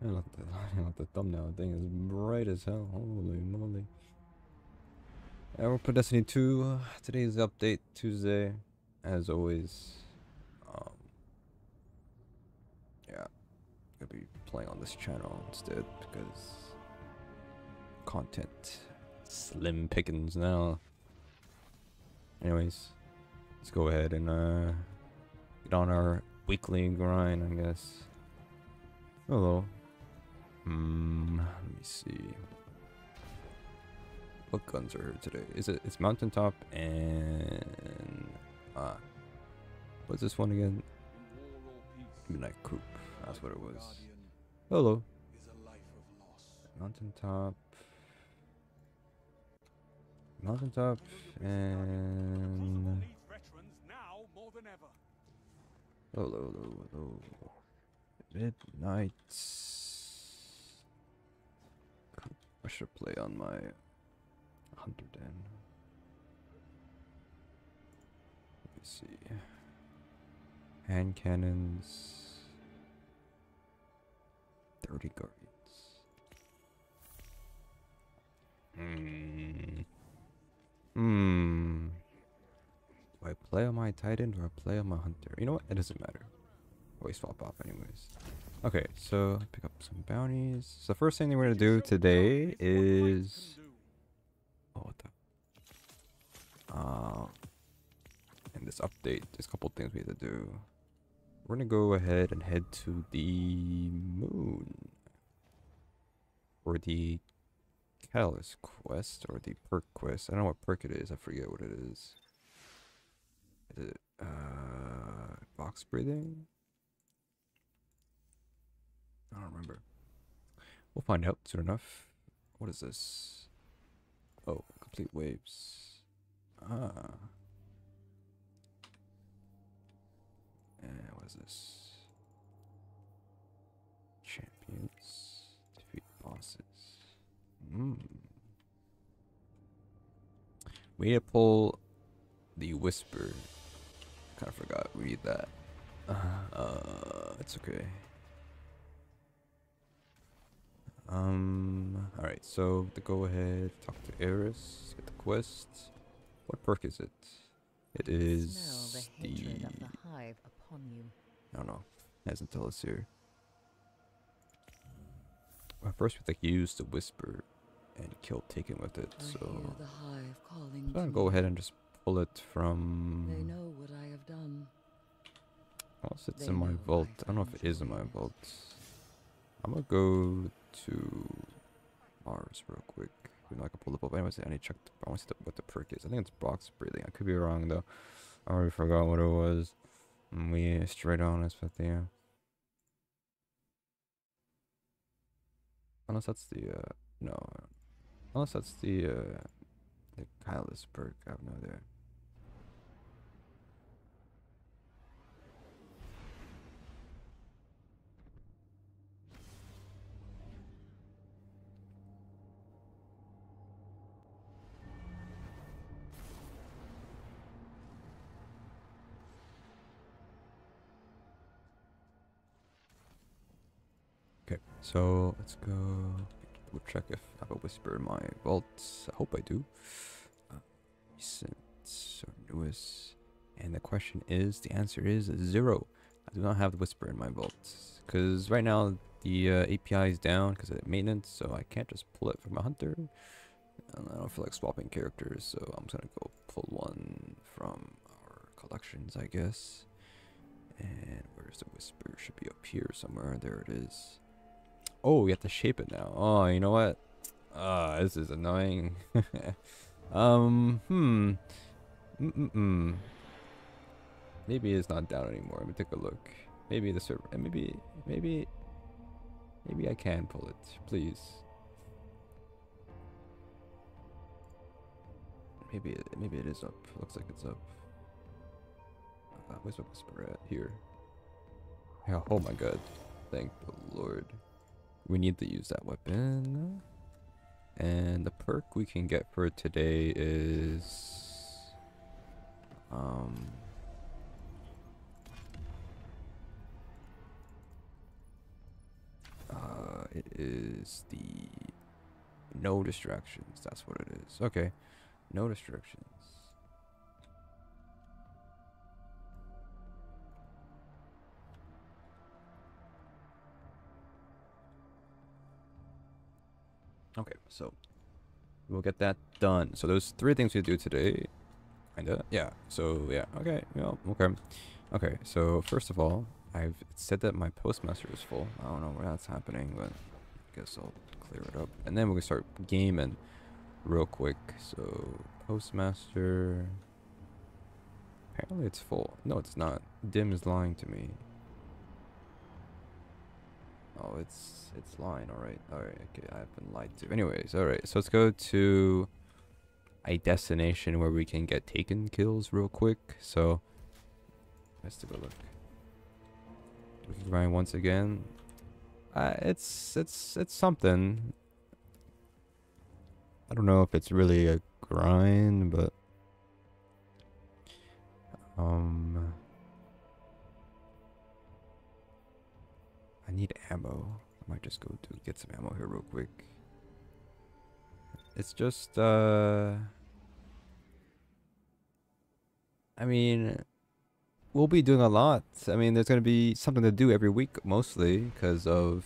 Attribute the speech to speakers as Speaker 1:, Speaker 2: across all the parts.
Speaker 1: And let the, the thumbnail thing is bright as hell. Holy moly. And we're Destiny 2. Today's update, Tuesday. As always. Um, yeah. Gonna be playing on this channel instead because content slim pickings now. Anyways, let's go ahead and uh, get on our weekly grind, I guess. Hello. Hmm, let me see. What guns are here today? Is it? It's mountaintop and uh, what's this one again? Midnight Coup. That's what it was. Hello. Mountaintop. Mountaintop and hello, hello, hello. Midnight. I should play on my hunter den. Let me see. Hand cannons. 30 guardians. Hmm. Hmm. Do I play on my Titan or I play on my Hunter? You know what? It doesn't matter. Always swap off anyways. Okay, so pick up some bounties. So the first thing we're gonna do today is oh what the uh in this update, there's a couple things we have to do. We're gonna go ahead and head to the moon. Or the Catalyst quest or the perk quest. I don't know what perk it is. I forget what it is. Is it uh box breathing? I don't remember. We'll find out soon enough. What is this? Oh, complete waves. Ah. And what is this? Champions. Defeat bosses. Hmm. We need to pull the whisper. Kind of forgot. we need that. Uh, it's okay. Um. All right. So to go ahead, talk to Eris, get the quest. What perk is it? It is
Speaker 2: the
Speaker 1: the.
Speaker 2: hatred of the hive upon you.
Speaker 1: I don't know. It doesn't tell us here. Well, first we to use the whisper and kill Taken with it.
Speaker 2: I
Speaker 1: So
Speaker 2: the hive calling
Speaker 1: I'm gonna go ahead and just pull it from.
Speaker 2: They know what I have done.
Speaker 1: Unless it's
Speaker 2: they
Speaker 1: in my vault.
Speaker 2: I've
Speaker 1: I don't know if it is in my vault. I'm gonna go to Mars real quick. Even though I can pull it up. Anyways, I need to check. The, I want to see the, what the perk is. I think it's box breathing. I could be wrong though. I already forgot what it was. And we straight on honest with you. Unless that's the uh no. Unless that's the uh the Kylus perk. I have no idea. So let's go. We'll check if I have a whisper in my vault. I hope I do. Uh, recent or newest. And the question is, the answer is zero. I do not have the whisper in my vault. Because right now the uh, API is down because of maintenance, so I can't just pull it from a hunter. And I don't feel like swapping characters, so I'm just gonna go pull one from our collections, I guess. And where's the whisper? Should be up here somewhere. There it is. Oh, we have to shape it now. Oh, you know what? Ah, this is annoying. um, hmm. Mm-mm-mm. Maybe it's not down anymore. Let me take a look. Maybe the server. Maybe, maybe, maybe I can pull it. Please. Maybe, it, maybe it is up. Looks like it's up. Uh, where's whisper at? Here. Oh my god. Thank the Lord. We need to use that weapon. And the perk we can get for today is... Um... Uh, It is the no distractions. That's what it is. Okay. No distractions. Okay, so we'll get that done. So those three things we do today. Kinda. Yeah. So yeah. Okay. Yeah. Okay. Okay. So first of all, I've said that my postmaster is full. I don't know where that's happening, but I guess I'll clear it up. And then we can start gaming real quick. So postmaster. Apparently it's full. No, it's not. Dim is lying to me. Oh, it's it's lying. All right, all right. Okay, I've been lied to. Anyways, all right. So let's go to a destination where we can get taken kills real quick. So let's take a look. We can grind once again. Uh, it's it's it's something. I don't know if it's really a grind, but um. I need ammo. I might just go to get some ammo here real quick. It's just, uh... I mean, we'll be doing a lot. I mean, there's going to be something to do every week, mostly, because of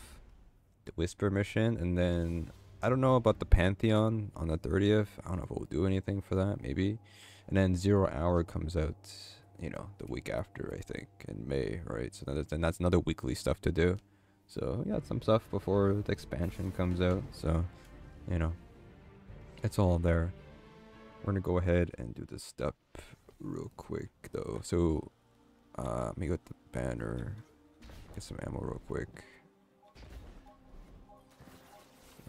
Speaker 1: the Whisper mission. And then, I don't know about the Pantheon on the 30th. I don't know if we'll do anything for that, maybe. And then Zero Hour comes out, you know, the week after, I think, in May, right? So then that's another weekly stuff to do. So we got some stuff before the expansion comes out. So, you know, it's all there. We're gonna go ahead and do this step real quick though. So, uh, let me go the banner, get some ammo real quick.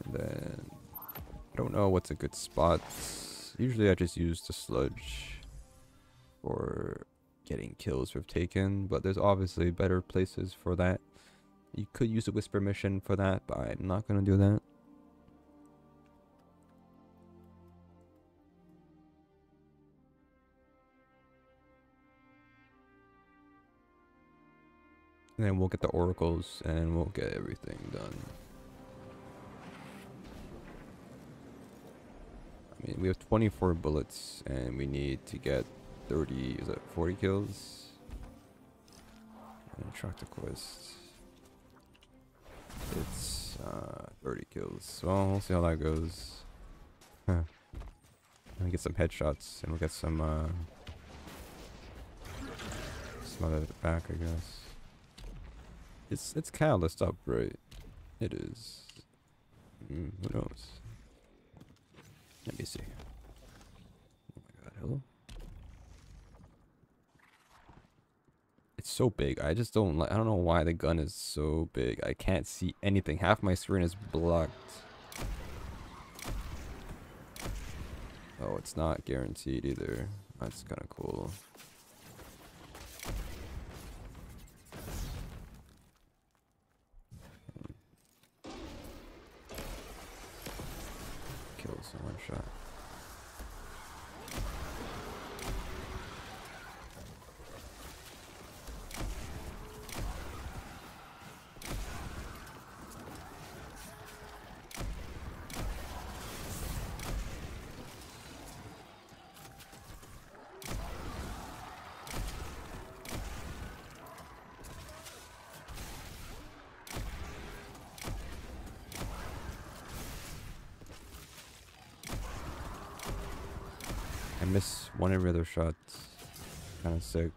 Speaker 1: And then, I don't know what's a good spot. Usually I just use the sludge for getting kills we've taken, but there's obviously better places for that. You could use a whisper mission for that, but I'm not going to do that. And then we'll get the oracles and we'll get everything done. I mean, we have 24 bullets and we need to get 30, is it 40 kills? And track the quest. It's uh, 30 kills. Well, we'll see how that goes. Let me get some headshots and we'll get some uh, some other back, I guess. It's it's catalyst up, right? It is. Mm, who knows? Let me see. Oh my god, hello? It's so big. I just don't like I don't know why the gun is so big. I can't see anything. Half my screen is blocked. Oh, it's not guaranteed either. That's kind of cool. Kills in one shot. I miss one every other shot. Kind of sick.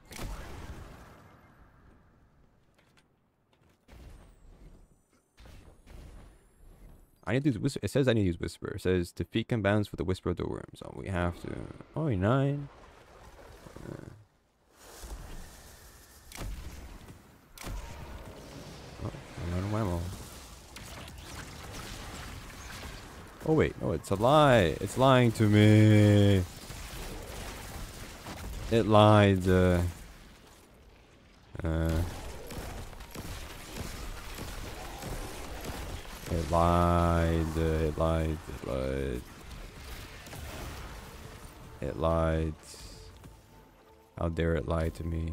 Speaker 1: I need to use whisper. It says I need to use whisper. It says defeat bounce with the whisper of the worms. Oh, we have to. Oh, nine. Oh. Oh wait, no, it's a lie. It's lying to me. It lied. Uh, uh, it lied. Uh, it lied. It lied. It lied. How dare it lie to me?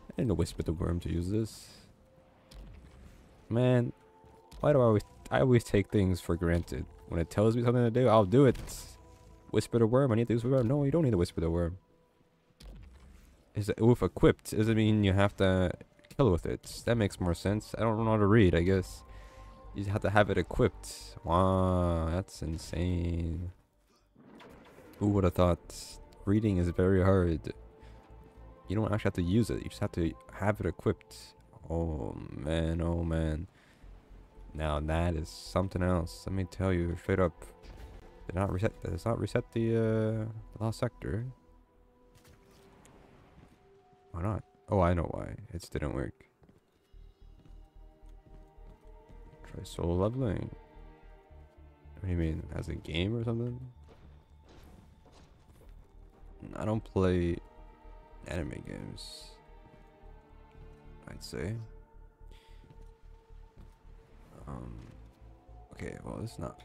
Speaker 1: I didn't whisper the worm to use this. Man, Why do I always I always take things for granted? When it tells me something to do, I'll do it. Whisper the worm. I need to whisper the worm. No, you don't need to whisper the worm. Is it with equipped? Doesn't mean you have to kill with it. That makes more sense. I don't know how to read. I guess you have to have it equipped. Wow, that's insane. Who would have thought? Reading is very hard. You don't actually have to use it. You just have to have it equipped. Oh man, oh man. Now that is something else. Let me tell you straight up. Did not reset. Does not reset the uh, lost sector. Why not? Oh, I know why. It didn't work. Try solo leveling. What do you mean? As a game or something? I don't play anime games. I'd say. Um. Okay, well, it's not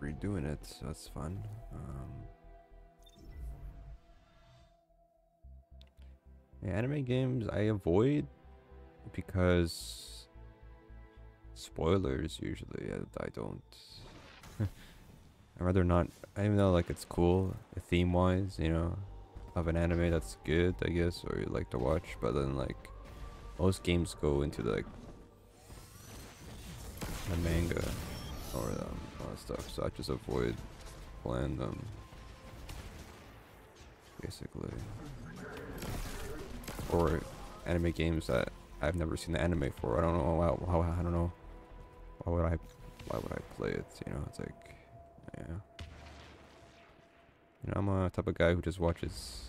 Speaker 1: redoing it, so that's fun. Um. Anime games I avoid because spoilers usually I, I don't. I'd rather not. Even though like it's cool theme wise, you know, of an anime that's good, I guess, or you like to watch. But then like most games go into like the manga or um, all that stuff, so I just avoid playing them. Basically or anime games that I've never seen the anime for. I don't know how, how I don't know why would I why would I play it? You know, it's like yeah. You know, I'm a type of guy who just watches.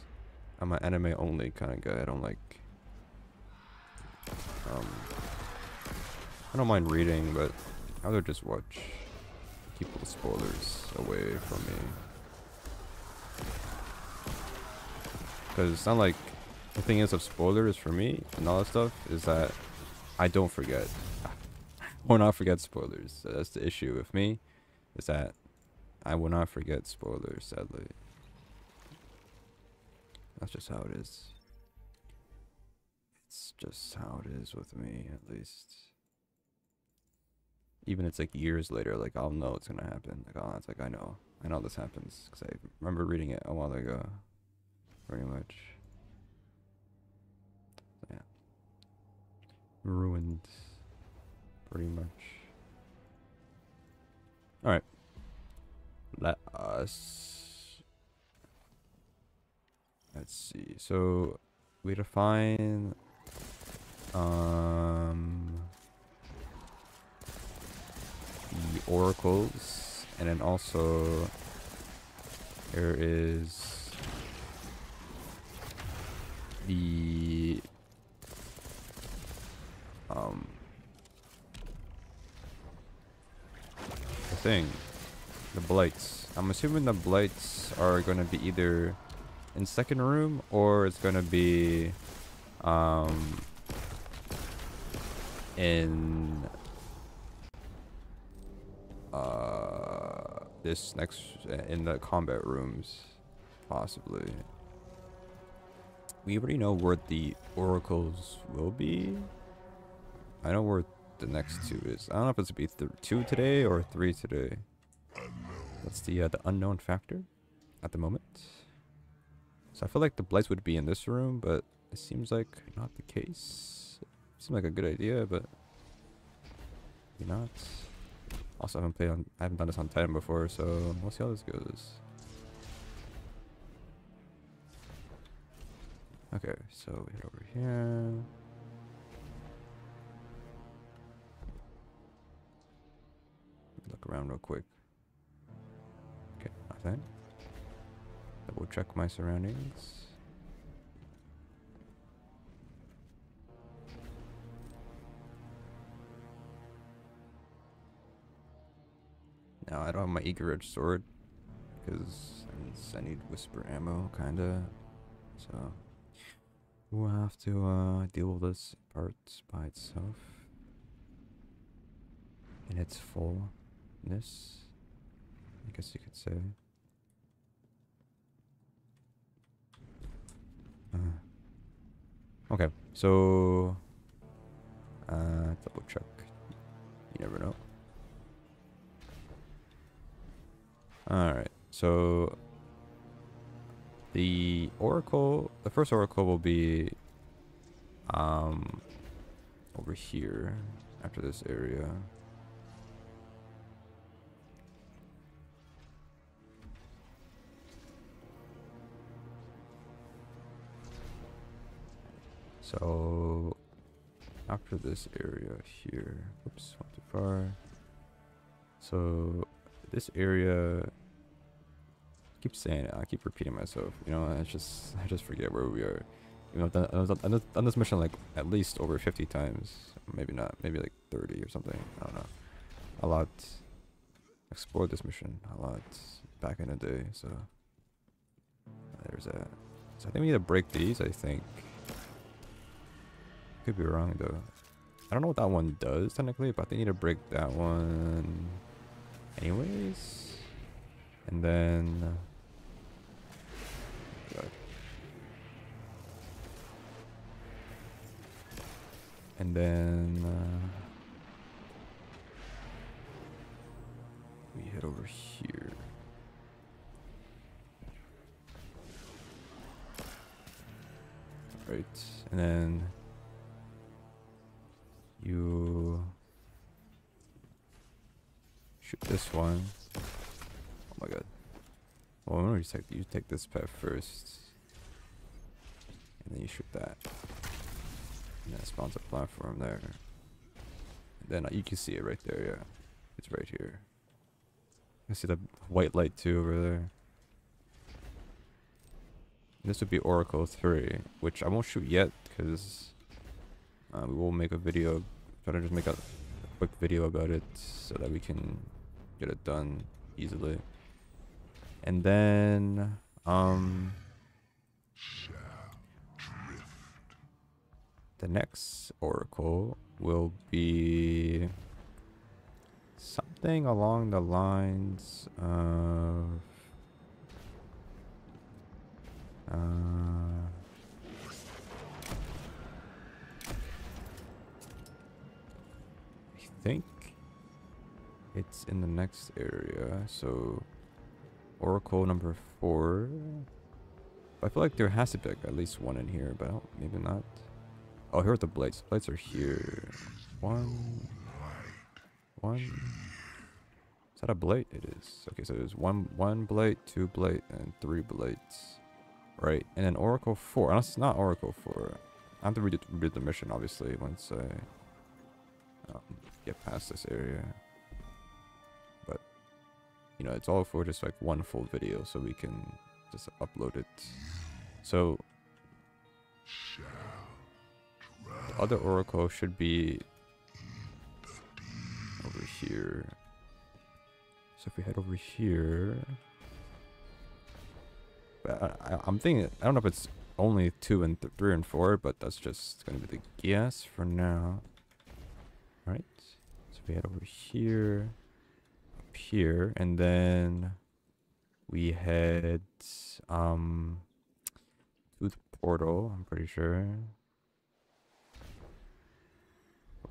Speaker 1: I'm an anime only kind of guy. I don't like. Um. I don't mind reading, but I would just watch. Keep the spoilers away from me. Because it's not like the thing is of spoilers for me and all that stuff is that I don't forget. will not forget spoilers. So that's the issue with me, is that I will not forget spoilers, sadly. That's just how it is. It's just how it is with me, at least. Even it's like years later, like I'll know it's gonna happen. Like, oh, it's like I know, I know this happens because I remember reading it a while ago, pretty much. Ruined pretty much. Alright. Let us let's see. So we define um the oracles and then also there is the um, the thing, the blights. I'm assuming the blights are going to be either in second room or it's going to be um, in uh, this next in the combat rooms possibly we already know where the oracles will be I know where the next two is. I don't know if it's be two today or three today. That's the uh, the unknown factor at the moment. So I feel like the blights would be in this room, but it seems like not the case. Seems like a good idea, but maybe not. Also, I haven't played on. I haven't done this on Titan before, so we'll see how this goes. Okay, so we head over here. Look around real quick. Okay, nothing. Double check my surroundings. Now I don't have my eager edge sword because I need whisper ammo, kinda. So we'll have to uh, deal with this part by itself And its full this, I guess you could say. Uh, okay, so uh, double check. You never know. Alright, so the oracle, the first oracle will be um over here after this area. So after this area here, oops, went too far. So this area, I keep saying it, I keep repeating myself. You know, I just I just forget where we are. You know, I've done, I've done, this mission like at least over 50 times. Maybe not, maybe like 30 or something. I don't know. A lot. Explored this mission a lot back in the day. So there's that. So I think we need to break these. I think. Could be wrong though. I don't know what that one does technically, but they need to break that one anyways. And then God. And then uh, we head over here. Right, and then you shoot this one. Oh my god. Well, I'm gonna take you take this path first, and then you shoot that, and then it spawns a platform there. And then uh, you can see it right there. Yeah, it's right here. I see the white light too over there. This would be Oracle 3, which I won't shoot yet because uh, we will make a video Try to just make a quick video about it so that we can get it done easily. And then, um, the next oracle will be something along the lines of, uh, think it's in the next area. So Oracle number four. I feel like there has to be like at least one in here, but maybe not. Oh, here are the blades. Blades are here. One. One. Is that a blade? It is. Okay, so there's one one blade, two blade, and three blades. Right, and then Oracle 4. Unless not Oracle 4. I have to read, read the mission, obviously, once I um, get past this area. But, you know, it's all for just like one full video so we can just upload it. So, the other oracle should be over here. So if we head over here, I, am thinking I don't know if it's only two and th three and four, but that's just gonna be the guess for now. Right we head over here, up here, and then we head um to the portal, I'm pretty sure.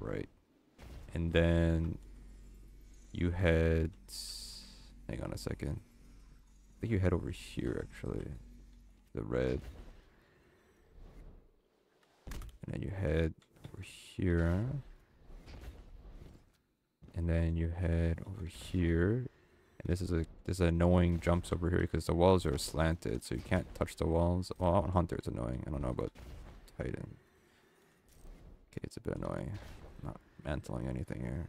Speaker 1: Right. And then you head hang on a second. I think you head over here actually. The red. And then you head over here and then you head over here. And this is a this is annoying jumps over here because the walls are slanted so you can't touch the walls. Well on hunter it's annoying. I don't know about titan. Okay it's a bit annoying. I'm not mantling anything here.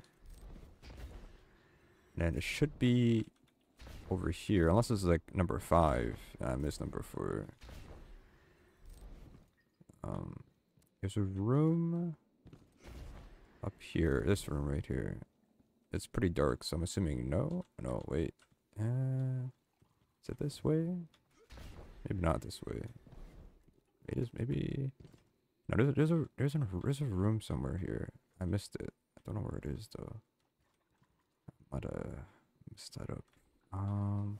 Speaker 1: And then it should be over here unless is like number five i missed number four. Um there's a room up here. This room right here it's pretty dark, so I'm assuming no. No, wait. Uh, is it this way? Maybe not this way. It is maybe. No, there's, there's a there's a there's a room somewhere here. I missed it. I don't know where it is though. I might have messed that up. Um,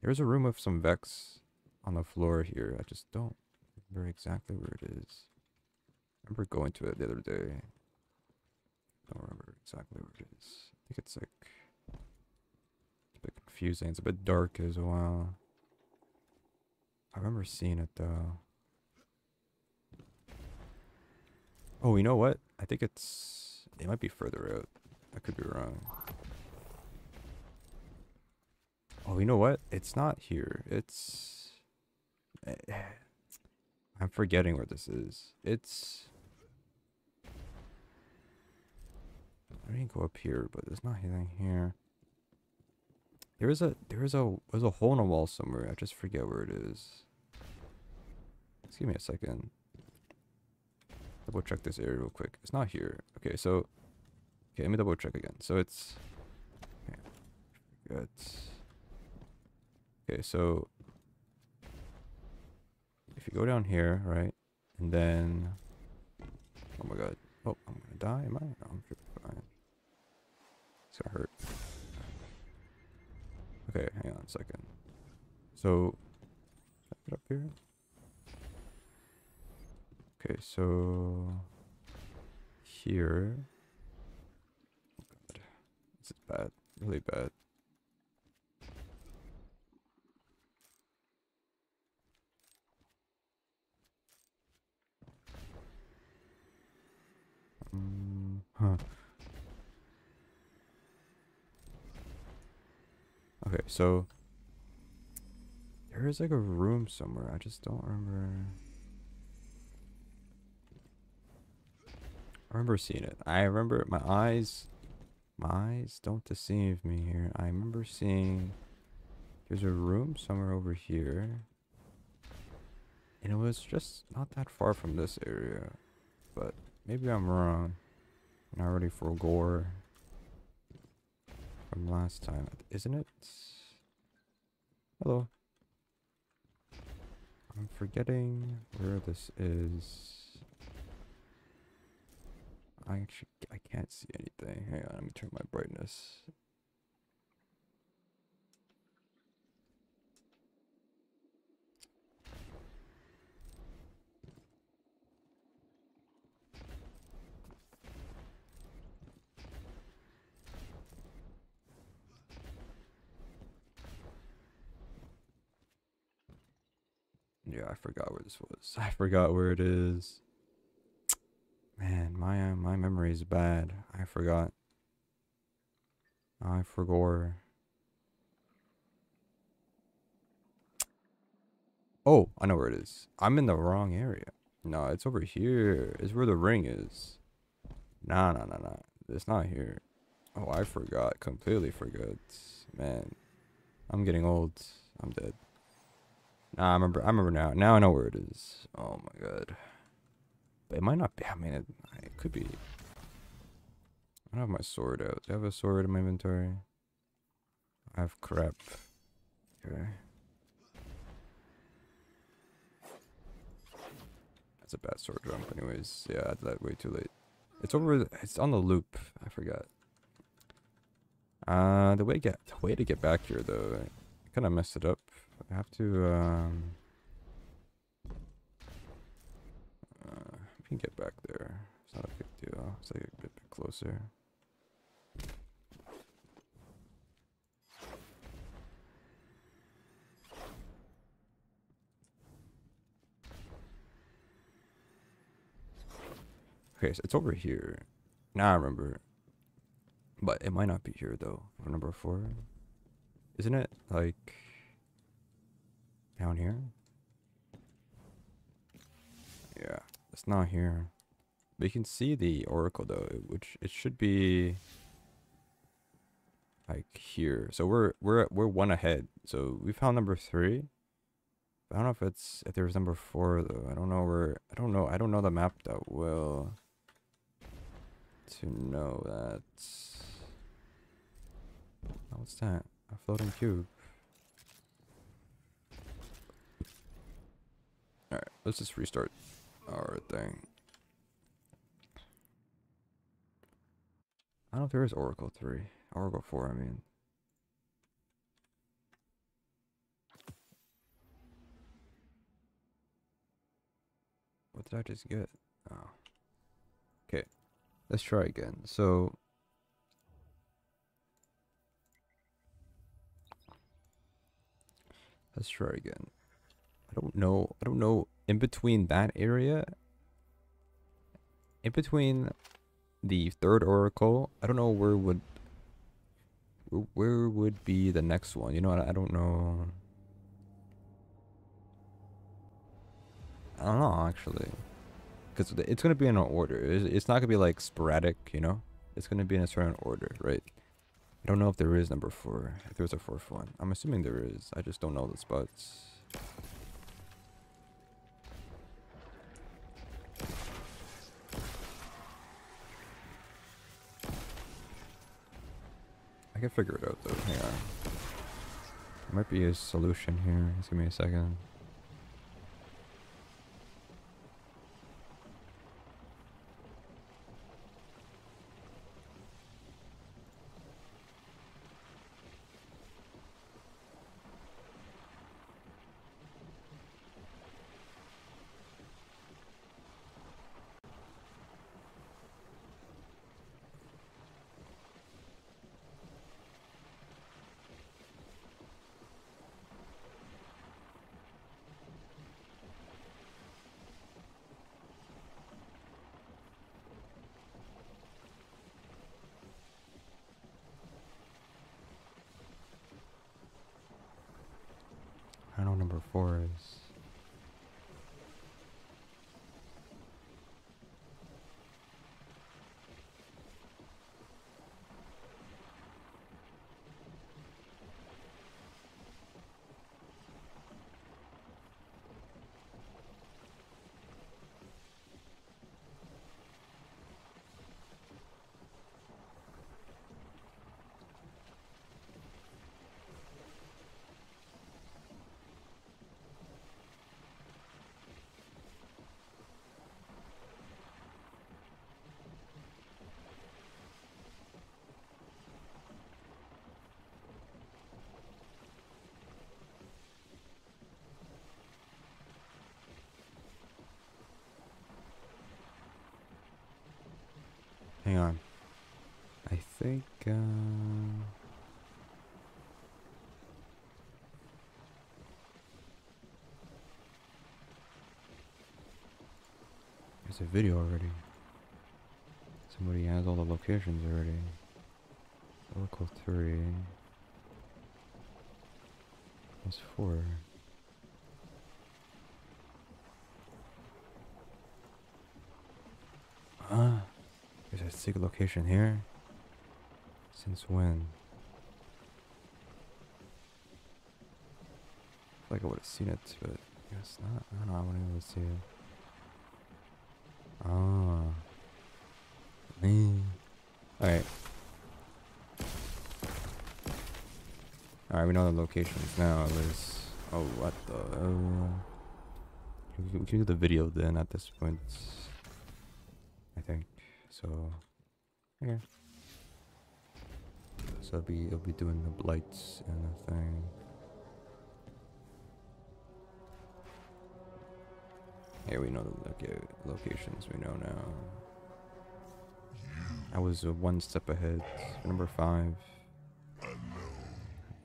Speaker 1: there's a room with some Vex on the floor here. I just don't remember exactly where it is. I remember going to it the other day. Don't remember exactly where it is. I think it's like it's a bit confusing. It's a bit dark as well. I remember seeing it though. Oh, you know what? I think it's it might be further out. I could be wrong. Oh, you know what? It's not here. It's eh, I'm forgetting where this is. It's I didn't go up here, but there's not anything here. There is a there is a there's a hole in a wall somewhere. I just forget where it is. Just give me a second. Double check this area real quick. It's not here. Okay, so okay, let me double check again. So it's okay. Good. Okay, so if you go down here, right, and then oh my god, oh I'm gonna die. Am I? No, I'm sure. It's gonna hurt. Okay, hang on a second. So, get up here. Okay, so here. Oh God, this is bad, really bad. Mm, huh. Okay, so there is like a room somewhere. I just don't remember. I remember seeing it. I remember my eyes. My eyes don't deceive me here. I remember seeing there's a room somewhere over here. And it was just not that far from this area. But maybe I'm wrong. And I already forgot from last time, isn't it? Hello. I'm forgetting where this is. I actually I can't see anything. Hang on, let me turn my brightness. Yeah, I forgot where this was. I forgot where it is. Man, my uh, my memory is bad. I forgot. I forgot. Oh, I know where it is. I'm in the wrong area. No, it's over here. It's where the ring is. Nah, nah, nah, nah. It's not here. Oh, I forgot. Completely forgot. Man, I'm getting old. I'm dead. Nah, I remember. I remember now. Now I know where it is. Oh my god. But it might not be. I mean, it, it could be. I don't have my sword out. Do I have a sword in my inventory? I have crap. Okay. That's a bad sword jump, anyways. Yeah, I did that way too late. It's over. It's on the loop. I forgot. Uh, the way get the way to get back here though, I kind of messed it up. I have to, um... Uh, we can get back there. It's not a big deal. It's like a bit, bit closer. Okay, so it's over here. Now I remember. But it might not be here though. For number four. Isn't it like down here? Yeah, it's not here. You can see the oracle though, which it should be like here. So we're we're we're one ahead. So we found number three. I don't know if it's if there's number four though. I don't know where I don't know I don't know the map that well to know that. What's that? A floating cube. Alright, let's just restart our thing. I don't know if there is Oracle 3. Oracle 4, I mean. What did I just get? Oh. Okay. let's try again. So let's try again. I don't know. I don't know. In between that area, in between the third oracle, I don't know where would where, would be the next one. You know, I, I don't know. I don't know actually, because it's gonna be in an order. It's, it's not gonna be like sporadic. You know, it's gonna be in a certain order, right? I don't know if there is number four. If there's a fourth one, I'm assuming there is. I just don't know the spots. I can figure it out though. Hang on. There might be a solution here. Just give me a second. I don't know number four is. Hang on. I think. There's a video already. Somebody has all the locations already. Oracle 3. That's 4. Ah. There's a secret location here. Since when? I like I would have seen it, but I guess not. I don't know. I wouldn't able to see it. Ah. Me. Alright. Alright, we know the locations now. There's. Oh, what the. We can do the video then at this point. I think. So, okay. So it'll be it'll be doing the lights and the thing. Here we know the loca locations. We know now. I was uh, one step ahead. Number five.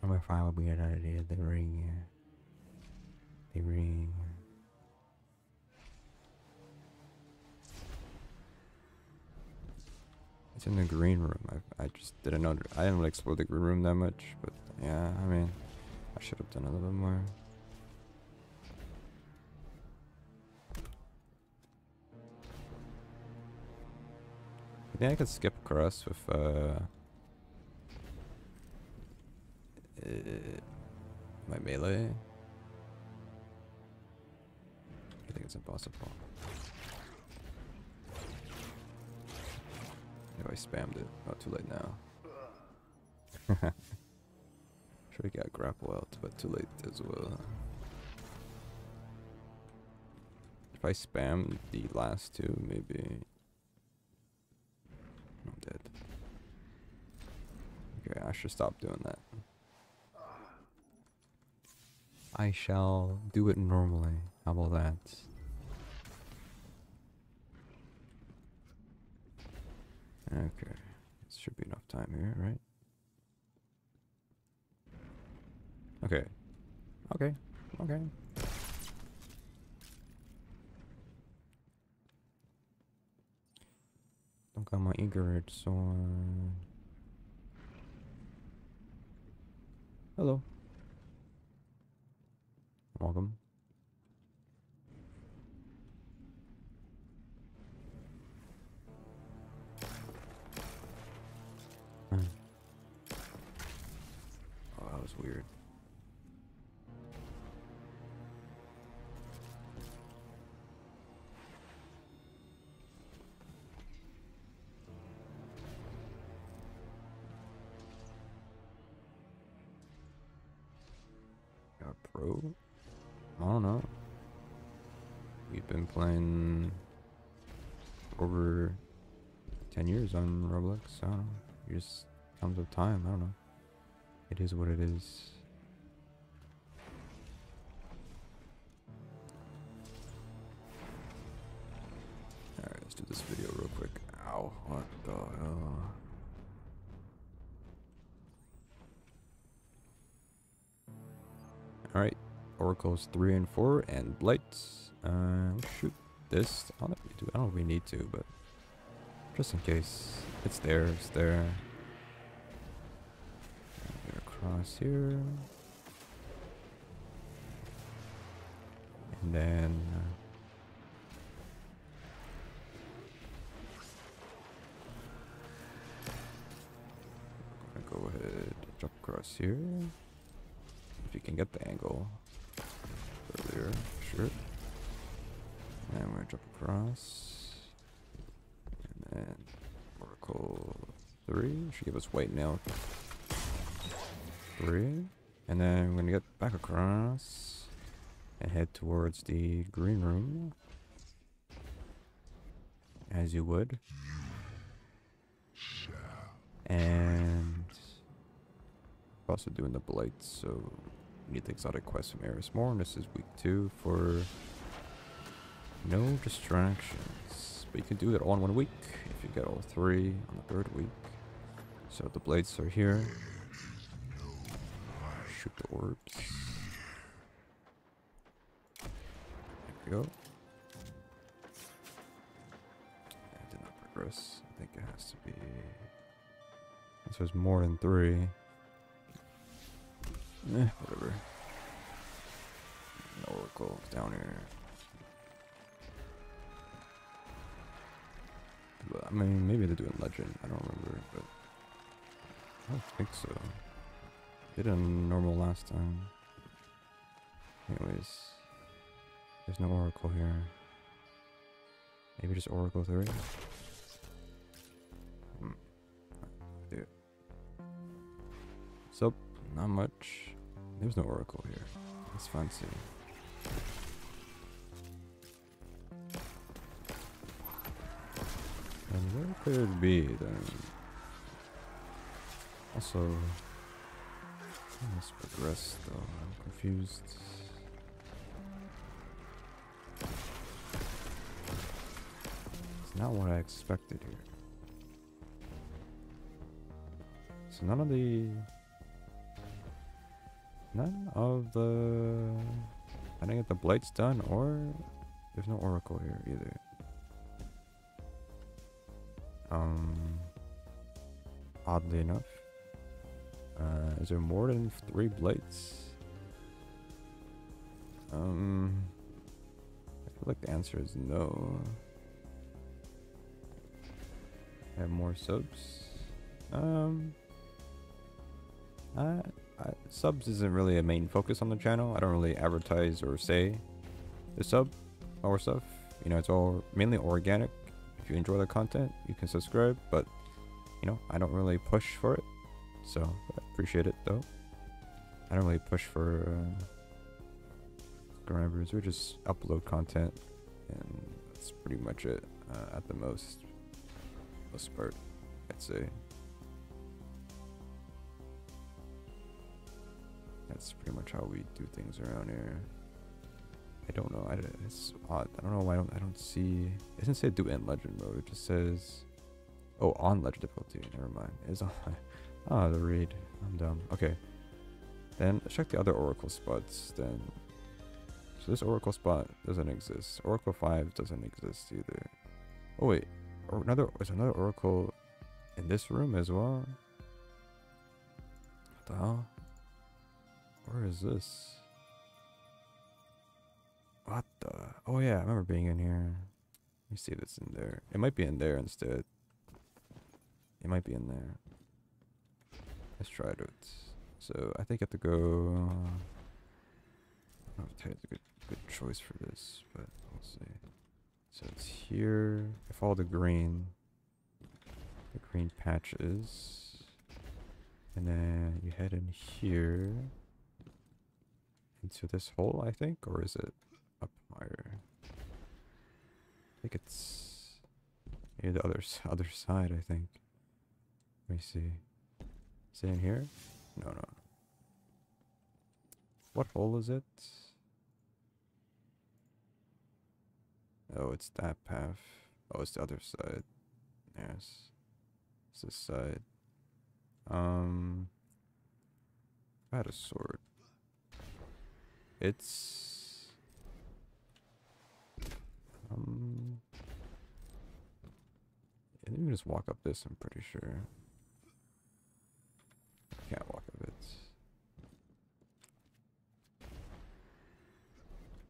Speaker 1: Number five will be at the ring. The ring. It's in the green room. I, I just didn't know. I didn't really explore the green room that much, but yeah, I mean, I should have done a little bit more. I think I could skip across with uh, uh my melee. I think it's impossible. I spammed it. Oh, too late now. sure we got grapple out, but too late as well. If I spam the last two, maybe... I'm dead. Okay, I should stop doing that. I shall do it normally. How about that? Okay. This should be enough time here, right? Okay. Okay. Okay. Don't got my eagerage on. Uh, Hello. Welcome. Was weird. Got pro? I don't know. We've been playing over 10 years on Roblox. I don't know. It just comes with time. I don't know. It is what it is. Alright, let's do this video real quick. Ow, what the hell? Alright, Oracles 3 and 4 and Blights. Uh, shoot this. I don't know if we need to, but just in case. It's there, it's there. Across here. And then... Uh, gonna go ahead, jump across here. If you can get the angle earlier, sure. And we're gonna jump across. And then Oracle 3 should give us White Nail. 3. And then we're gonna get back across and head towards the green room. As you would. And we're also doing the blights, so we need the exotic quest from Eris Morn, and this is week two for no distractions. But you can do that all in one week if you get all three on the third week. So the blades are here. Shoot the orbs. There we go. I did not progress. I think it has to be. This was more than three. Eh, whatever. No Oracle down here. I mean, maybe they're doing Legend. I don't remember, but I don't think so. Did a normal last time. Anyways, there's no Oracle here. Maybe just Oracle 3? Hmm. So, not much. There's no Oracle here. That's fancy. And where could it be then? Also, Must progress though. I'm confused. It's not what I expected here. So none of the none of the I didn't get the blights done or there's no oracle here either. Um oddly enough. Is there more than three blades? Um I feel like the answer is no. I Have more subs? Um I, I, subs isn't really a main focus on the channel. I don't really advertise or say the sub or stuff. You know, it's all mainly organic. If you enjoy the content, you can subscribe, but you know, I don't really push for it. So appreciate it though. I don't really push for uh. We just upload content, and that's pretty much it uh, at the most. Most part, I'd say. That's pretty much how we do things around here. I don't know. I, it's odd. I don't know why I don't, I don't see. It doesn't say do in legend mode. It just says Oh, on legend difficulty. Never mind. It's on. Ah, the read. I'm dumb. Okay. Then check the other oracle spots. Then. So this oracle spot doesn't exist. Oracle five doesn't exist either. Oh wait, or another. Is another oracle in this room as well? What the hell? Where is this? What the? Oh yeah, I remember being in here. Let me see if it's in there. It might be in there instead. It might be in there. Let's try it out. So I think I have to go. Uh, I don't know if Tide's a good good choice for this, but we'll see. So it's here. I follow the green. The green patches. And then you head in here. Into this hole, I think? Or is it up higher? I think it's maybe the other other side. I think. Let me see. Is it in here? No, no. What hole is it? Oh, it's that path. Oh, it's the other side. Yes. It's this side. Um. I had a sword. It's. Um. And you can just walk up this, I'm pretty sure. Can't walk it.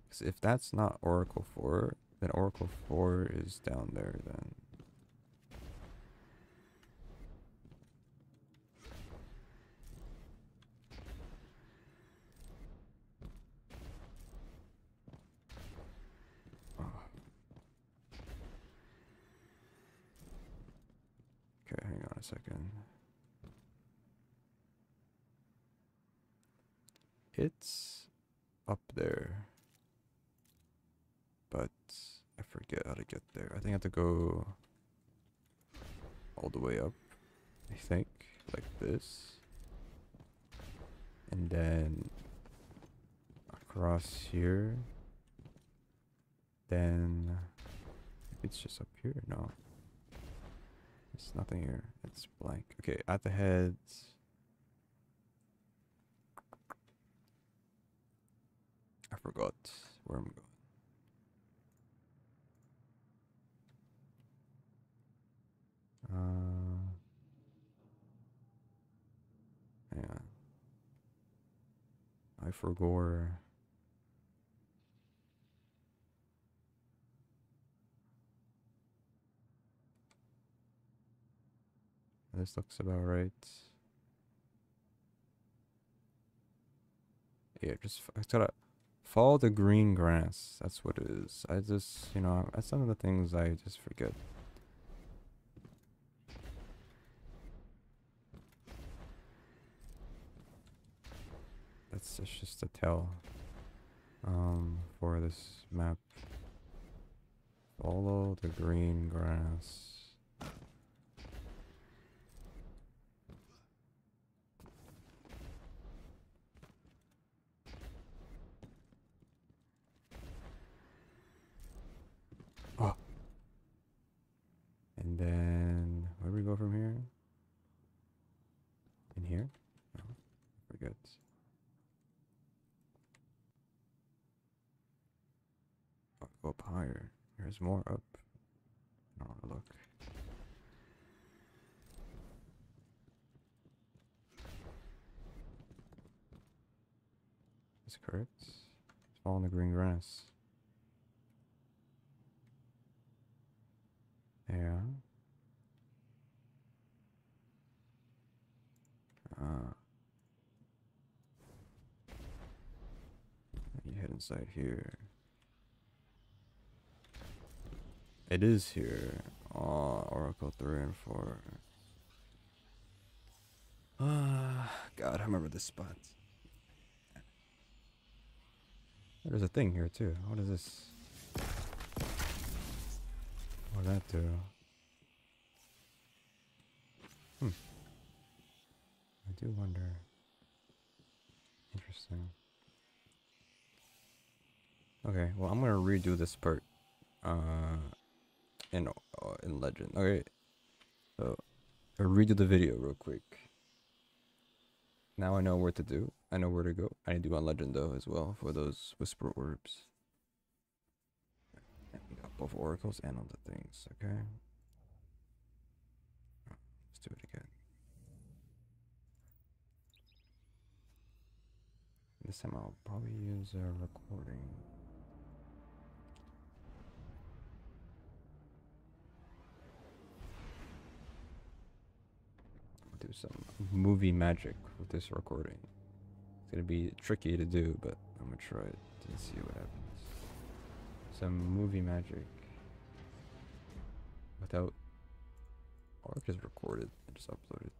Speaker 1: 'Cause if that's not Oracle 4, then Oracle 4 is down there then. Okay, hang on a second. It's up there. But I forget how to get there. I think I have to go all the way up. I think. Like this. And then across here. Then it's just up here. No. it's nothing here. It's blank. Okay, at the heads. I forgot where I'm going. Uh, hang. I forgot. This looks about right. Yeah, just I gotta follow the green grass. That's what it is. I just, you know, that's some of the things I just forget. That's that's just a tell um, for this map. Follow the green grass. Oh. And then where do we go from here? In here? No, I forget. Oh, go up higher. There's more up. I don't want to look. That's correct. It's all in the green grass. Yeah. Uh, you head inside here. It is here. Oh, Oracle 3 and 4. Ah, God, I remember this spot. There's a thing here too. What is this? What that do? Hmm. I do wonder. Interesting. Okay, well, I'm gonna redo this part. Uh, in uh, in Legend. Okay. So, I'll redo the video real quick. Now I know where to do. I know where to go. I need to go on Legend though as well for those Whisper Orbs. And both Oracles and other things, okay? Let's do it again. This time I'll probably use a recording. I'll do some movie magic with this recording. It's gonna be tricky to do, but I'm gonna try it to see what happens. Some movie magic without, or just record it and just upload it.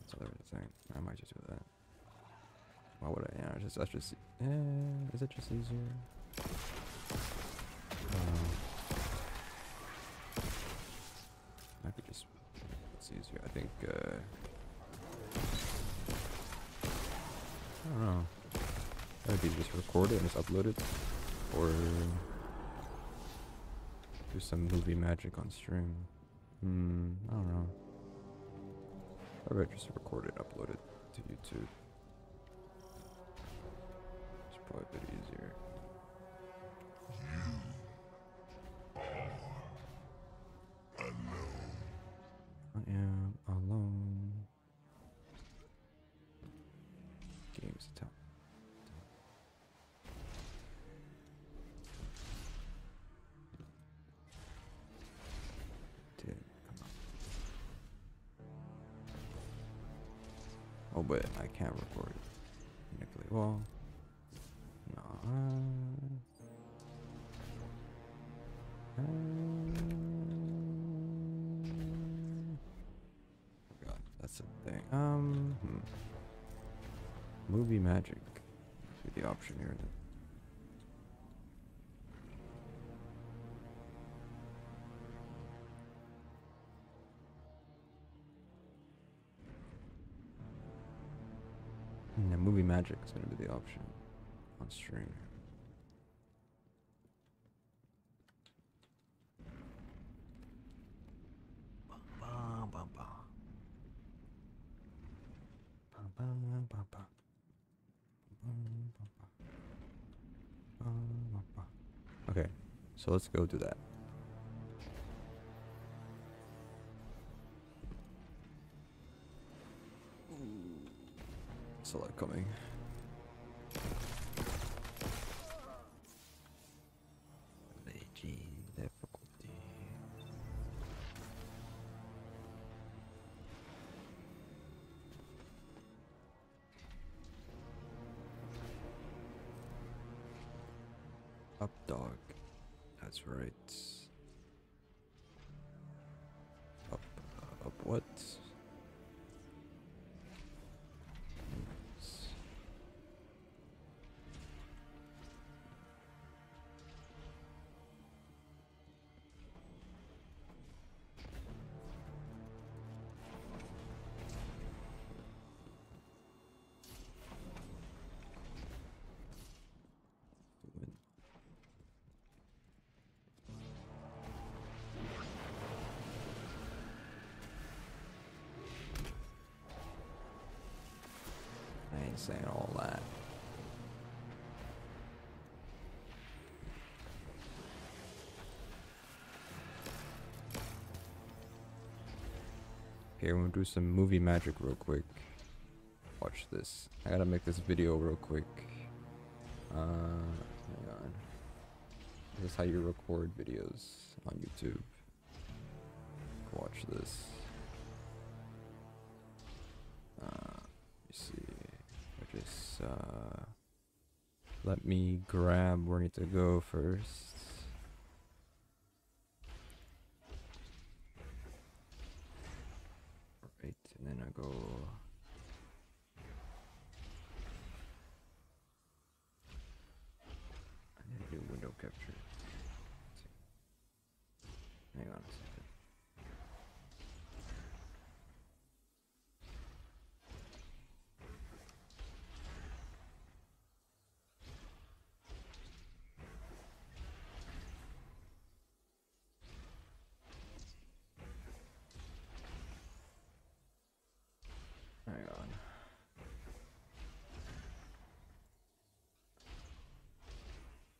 Speaker 1: That's another thing. I might just do that. Why would I? Yeah, just that's just. Eh, is it just easier? Um, might be just. It's easier. I think. Uh, I don't know. Maybe just record it and just upload it, or do some movie magic on stream. Hmm. I don't know. About just record it, upload it to YouTube? It's probably a bit easier. I am alone. Games to Oh, but I can't record it. Manipulate. Well, no. Uh, um, God, that's a thing. Um, hmm. movie magic. Should be the option here. Magic is gonna be the option on stream. Okay, so let's go do that. Lot coming. Saying all that. Okay, we're gonna do some movie magic real quick. Watch this. I gotta make this video real quick. Uh, hang on. This is how you record videos on YouTube. Me grab where I need to go first. Right, and then I go. I need to do window capture. Let's see. Hang on a second.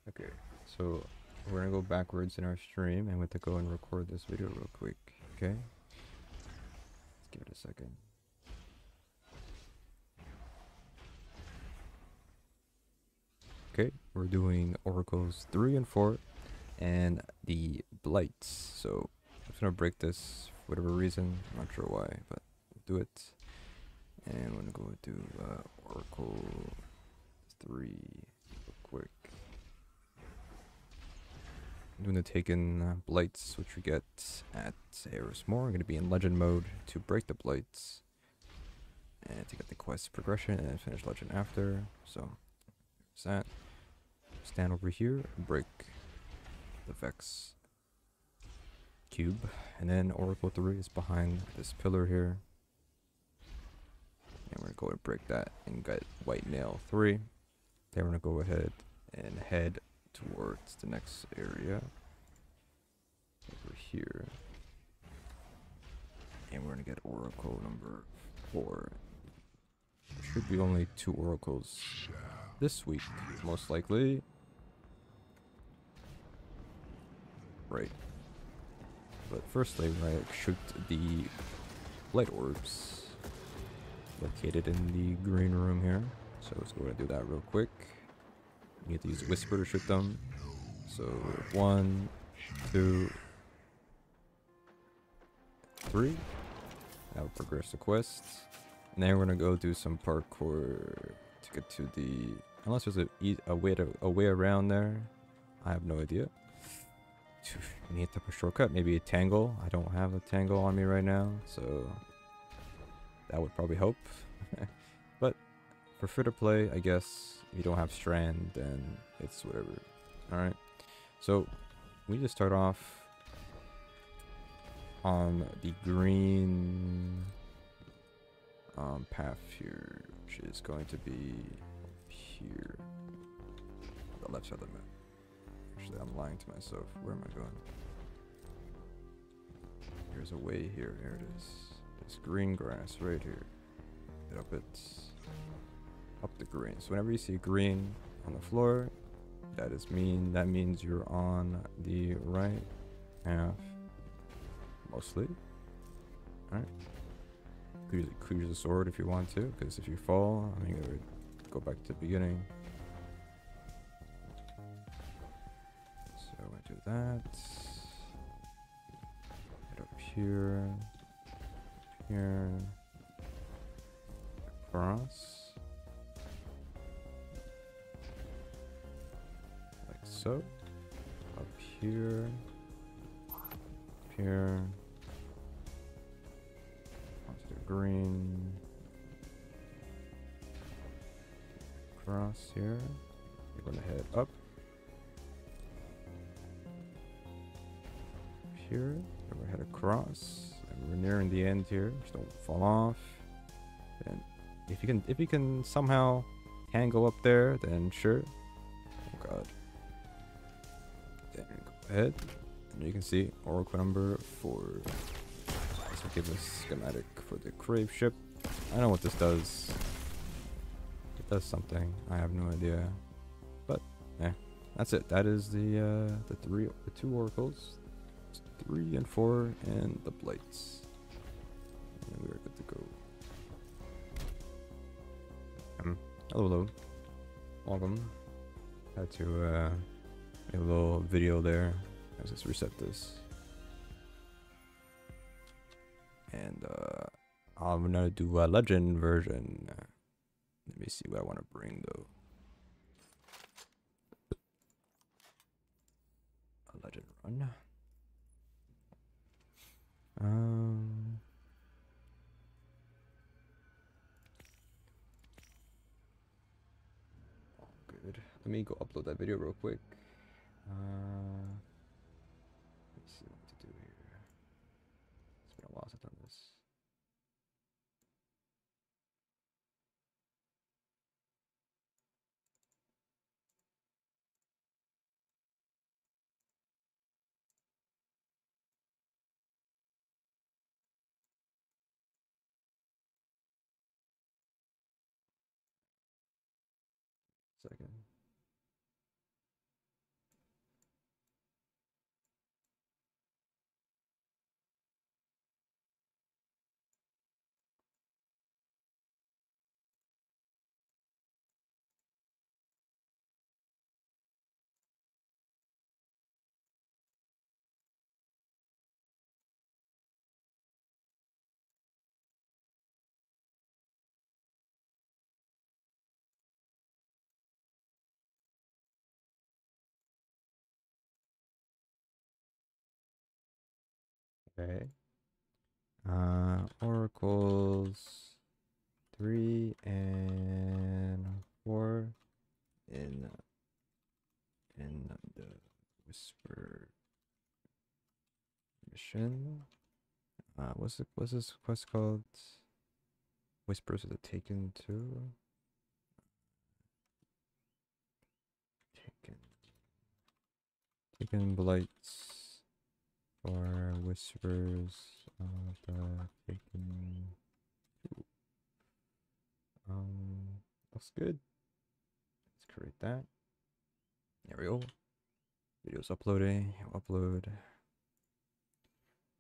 Speaker 1: Okay, so we're gonna go backwards in our stream and we have to go and record this video real quick. Okay? Let's give it a second. Okay, we're doing Oracles 3 and 4 and the Blights. So I'm just gonna break this for whatever reason. I'm not sure why, but do it. And we're gonna go do uh, Oracle 3 real quick. I'm doing the Taken uh, Blights, which we get at Eris Morn. I'm gonna be in Legend mode to break the Blights. And to get the quest progression and finish Legend after. So, there's that stand over here break the Vex cube. And then Oracle 3 is behind this pillar here. And we're going to go break that and get White Nail 3. Then we're going to go ahead and head towards the next area. Over here. And we're going to get Oracle number 4. There should be only two Oracles this week, most likely. Right. But firstly, I shoot the light orbs located in the green room here. So let's go ahead and do that real quick. You have to use Whisper to shoot them. So one, two, three. That will progress the quest. And then we're gonna go do some parkour to get to the. Unless there's a, a way to a way around there, I have no idea. We need to a shortcut, maybe a tangle. I don't have a tangle on me right now, so that would probably help. for free to play, I guess if you don't have strand, then it's whatever. All right. So we just start off on the green um, path here, which is going to be here, the left side of the map. Actually, I'm lying to myself. Where am I going? There's a way here. Here it is. This green grass right here. Get up it. Up the green. So whenever you see green on the floor, that is mean. That means you're on the right half, mostly. All right. Could use, could use sword if you want to, because if you fall, I mean, it would go back to the beginning. So I do that. Head up here. Here. Across. So. Up here. Up here. Onto the green. Across here. We're gonna head up. here. We're gonna head across. And we're nearing the end here. Just don't fall off. And if you can if you can somehow tangle up there, then sure. Oh god. Ahead. And you can see Oracle number four. This will give us schematic for the Crave ship. I know what this does. It does something. I have no idea. But yeah. That's it. That is the uh the three the two oracles three and four and the blights. And we are good to go. Um, hello, hello. Welcome. Had to uh, a little video there. Let's just reset this. And uh, I'm gonna do a legend version. Let me see what I want to bring though. A legend run. Um. Good. Let me go upload that video real quick. Uh, let's see what to do here. It's been a while since I've done this. Second. Okay. Uh, oracles three and four in in the whisper mission. Uh, what's the what's this quest called? Whispers of the Taken too. Taken. Taken blights for whispers of the Taken. Two. Um, looks good. Let's create that. There we go. Video's uploading. Upload.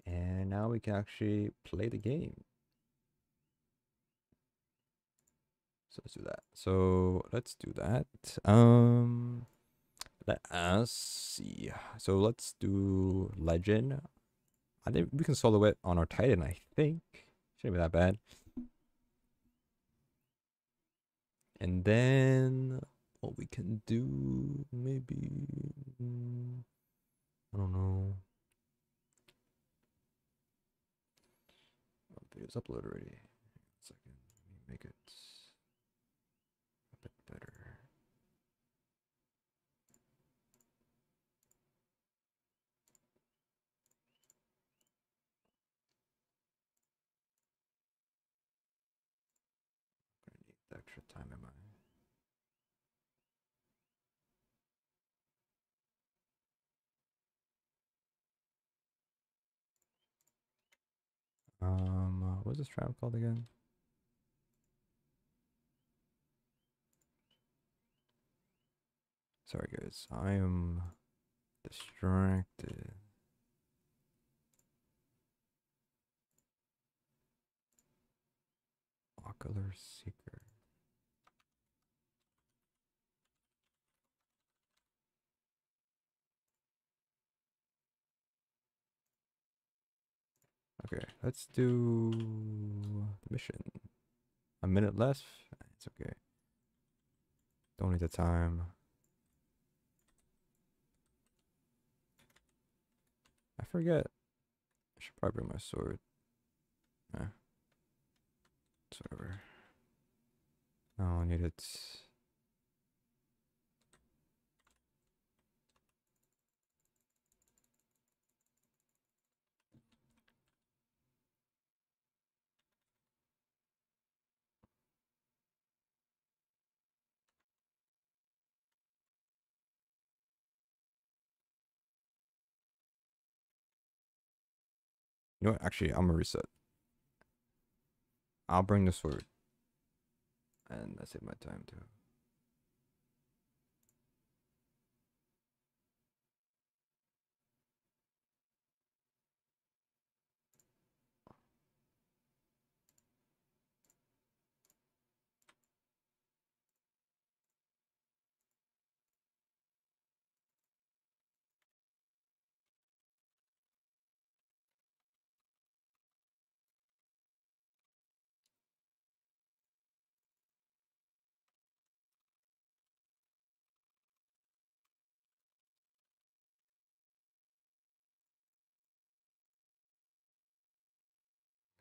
Speaker 1: And now we can actually play the game. So let's do that. So let's do that. Um, let us see. So let's do legend. I think we can solo it on our Titan. I think shouldn't be that bad. And then what we can do, maybe mm, I don't know. Oh, video's uploaded already. One second, let me make it a bit better. Gonna need the extra time in my Um, uh, what's this trap called again? Sorry, guys. I am distracted. Ocular Seeker. Okay, let's do mission. A minute left. It's okay. Don't need the time. I forget. I should probably bring my sword. Eh. It's whatever. I don't need it. You know what? Actually, I'm gonna reset. I'll bring the sword. And I saved my time too.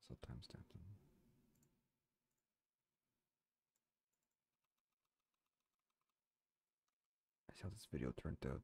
Speaker 1: So timestamp them. I see how this video turned out.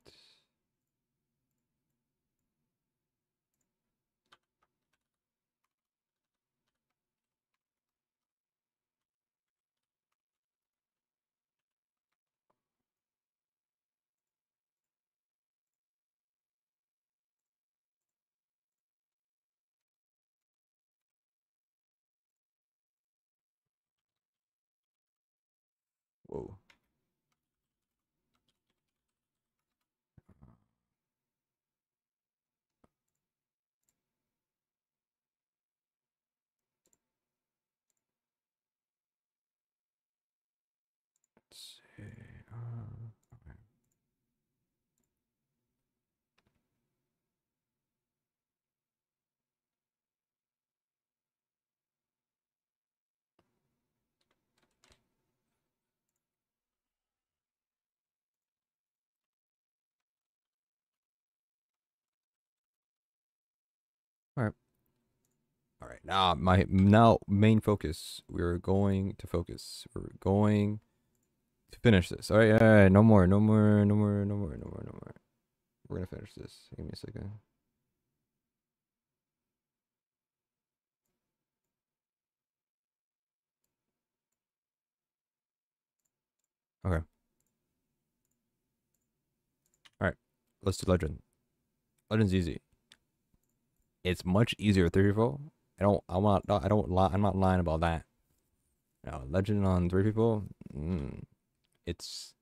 Speaker 1: Whoa. Let's see. Uh, okay. Nah, my now main focus. We're going to focus. We're going to finish this. All right, all right. No more, no more, no more, no more, no more, no more. We're gonna finish this. Give me a second. Okay. All right. Let's do legend. Legend's easy. It's much easier with three people. I don't. I want. I don't. Lie, I'm not lying about that. Now, legend on three people. Mm, it's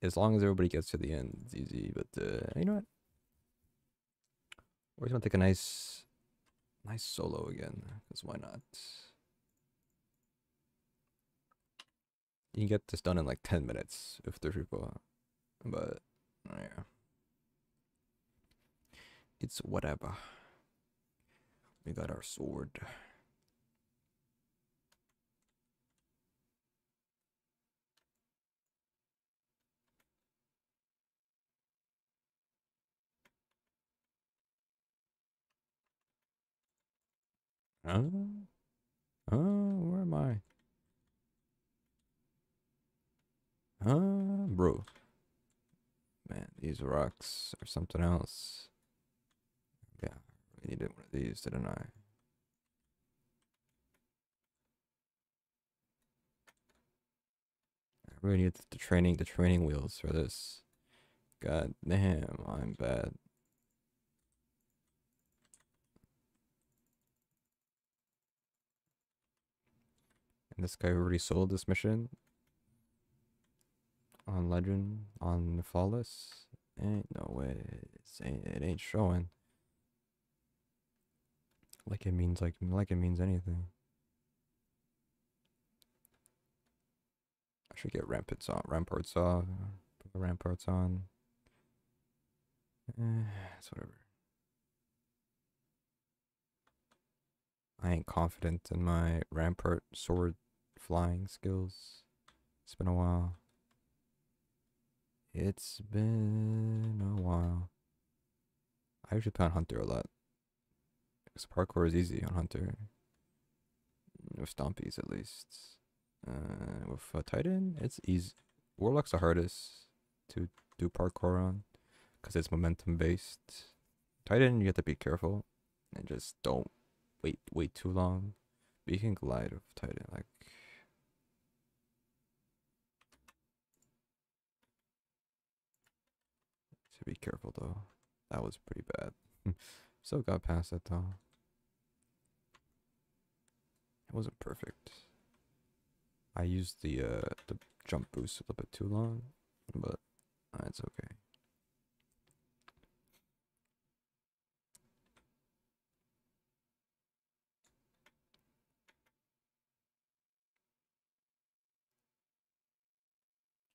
Speaker 1: as long as everybody gets to the end, it's easy. But uh, you know what? We're gonna take a nice, nice solo again. Cause why not? You can get this done in like ten minutes if there's people. But yeah, it's whatever. We got our sword. Huh? Huh? Where am I? Huh? Bro. Man, these rocks are something else. I needed one of these, didn't I? I really need the training, the training wheels for this. God damn, I'm bad. And this guy already sold this mission on Legend on Flawless. Ain't no way. It ain't showing. Like it means like like it means anything. I should get ramparts on ramparts off. Put the ramparts on. Eh, it's whatever. I ain't confident in my rampart sword flying skills. It's been a while. It's been a while. I usually play on Hunter a lot. Because parkour is easy on Hunter. With Stompies, at least. Uh, with uh, Titan, it's easy. Warlock's the hardest to do parkour on. Because it's momentum based. Titan, you have to be careful. And just don't wait wait too long. But you can glide with Titan. Like, to be careful though. That was pretty bad. Still got past it though. It wasn't perfect. I used the uh the jump boost a little bit too long, but uh, it's okay.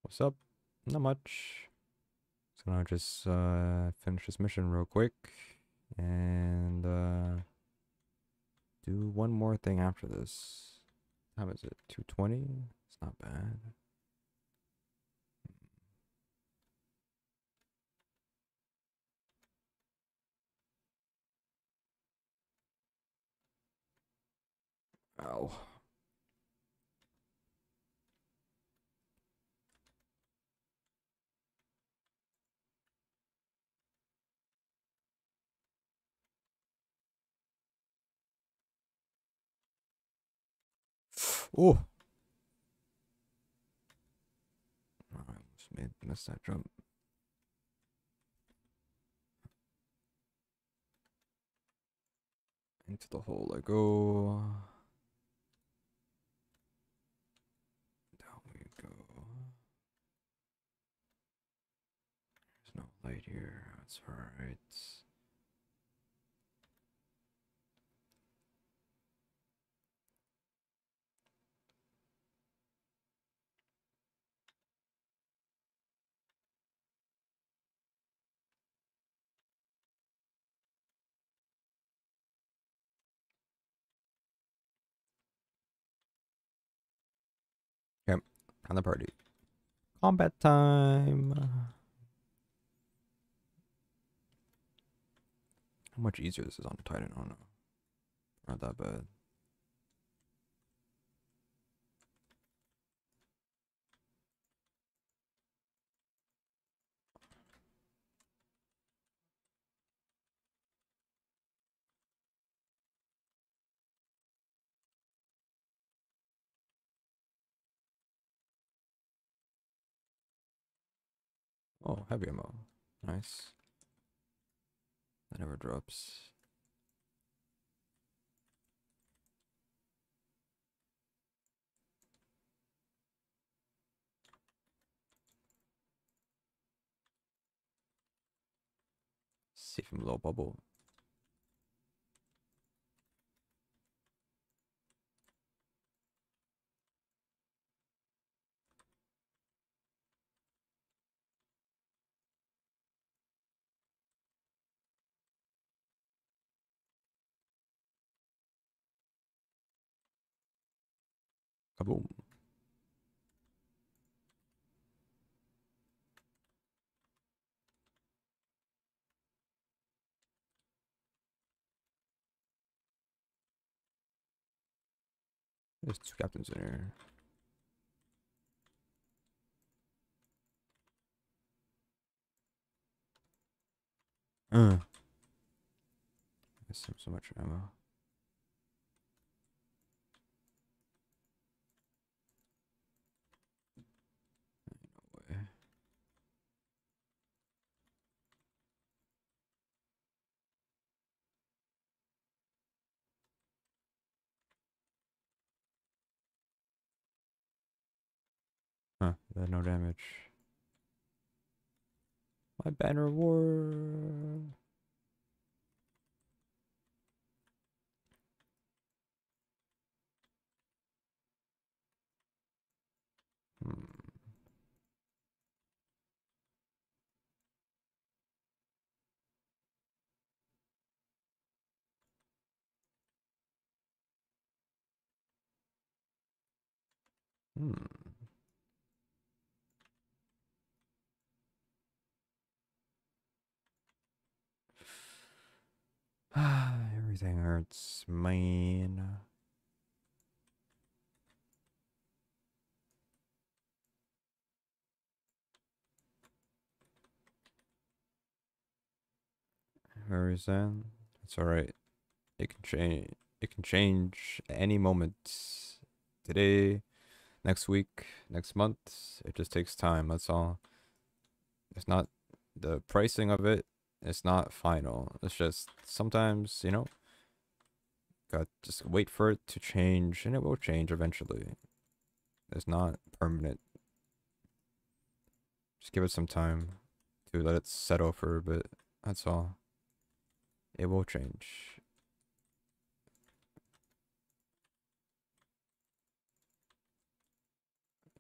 Speaker 1: What's up? Not much. So now just uh, finish this mission real quick and uh, do one more thing after this. How is it? 220? It's not bad. Ow. Oh. I almost made missed that jump. Into the hole I go. Down we go. There's no light here. That's alright. On the party. Combat time. How much easier this is on Titan? I don't know. Not that bad. Oh, heavy ammo. Nice. That never drops. See from low bubble. Kaboom. There's two captains in here. Uh. There's so, so much ammo. Huh, no damage. My banner war. Hmm. Hmm. Everything hurts, man. Where is that? It's alright. It can change. It can change any moment. Today, next week, next month. It just takes time. That's all. It's not the pricing of it. It's not final. It's just sometimes you know. Got just wait for it to change, and it will change eventually. It's not permanent. Just give it some time to let it settle for a bit. That's all. It will change.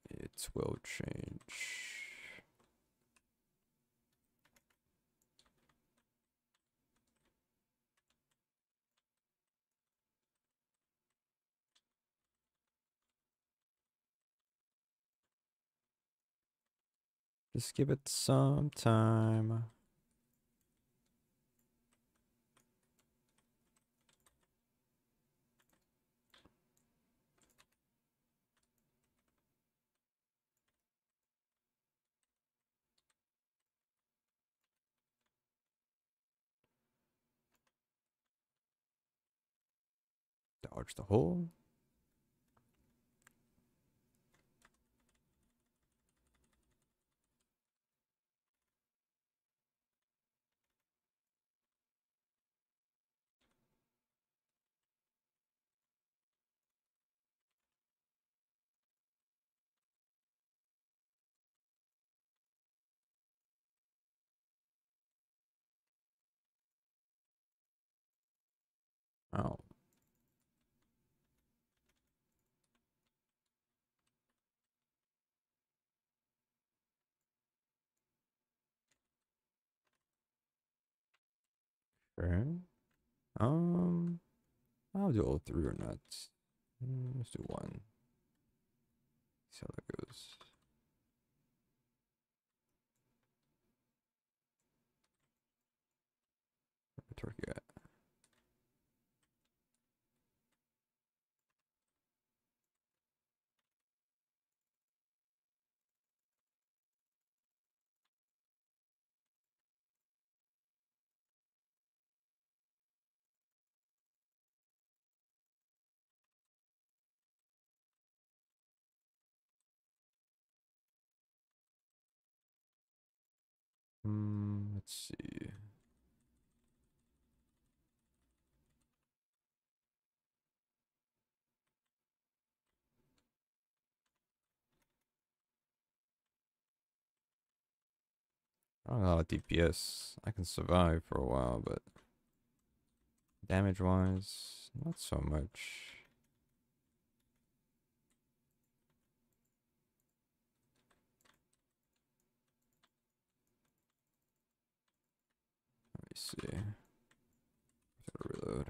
Speaker 1: It will change. Just give it some time. Dodge the hole. Oh. Um, I'll do all three or not. Mm, Let's do one. See how that goes. Turkey at? Hmm, let's see. Have a lot of DPS. I can survive for a while, but damage wise, not so much. Let me see. Gotta reload.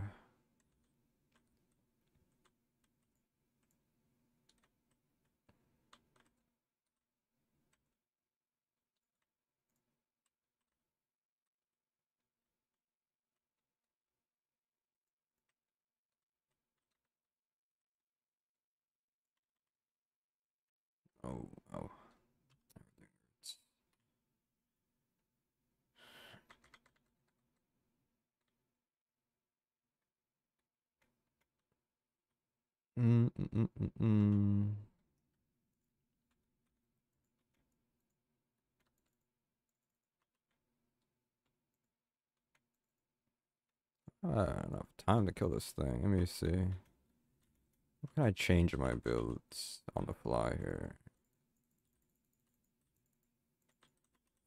Speaker 1: Oh, oh. Mm, mm, mm, mm, mm. Enough time to kill this thing. Let me see. What can I change my builds on the fly here?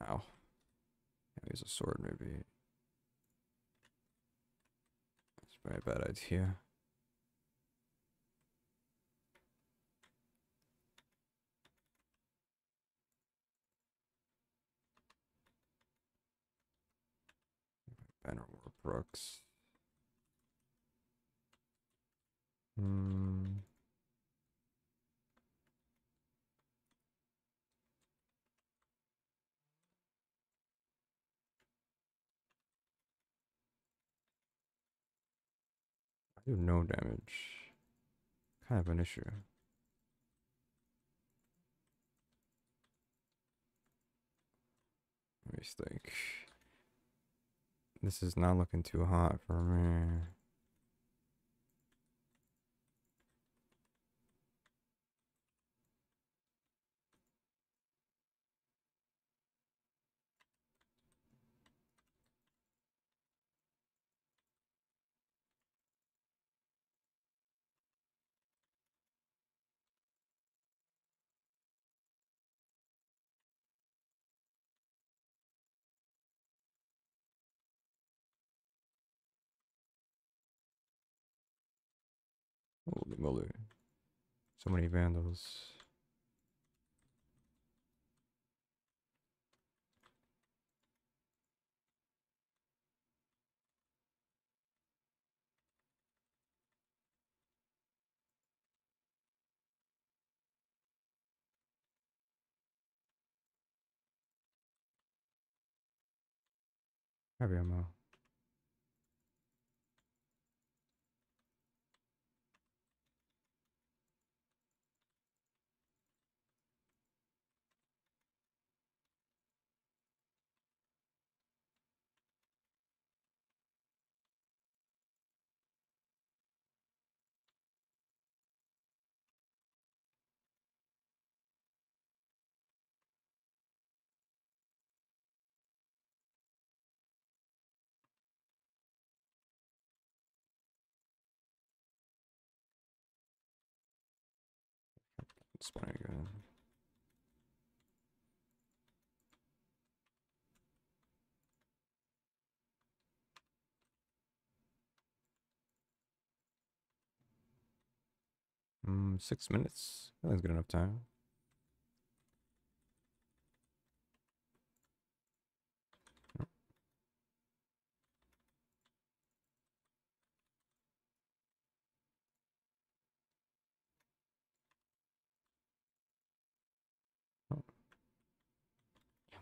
Speaker 1: Ow. Use a sword, maybe. That's a very bad idea. Brooks. Hmm. I do no damage. Kind of an issue. Think. This is not looking too hot for me. So many vandals. Heavy ammo. It's pretty good. Six minutes. I think that's good enough time.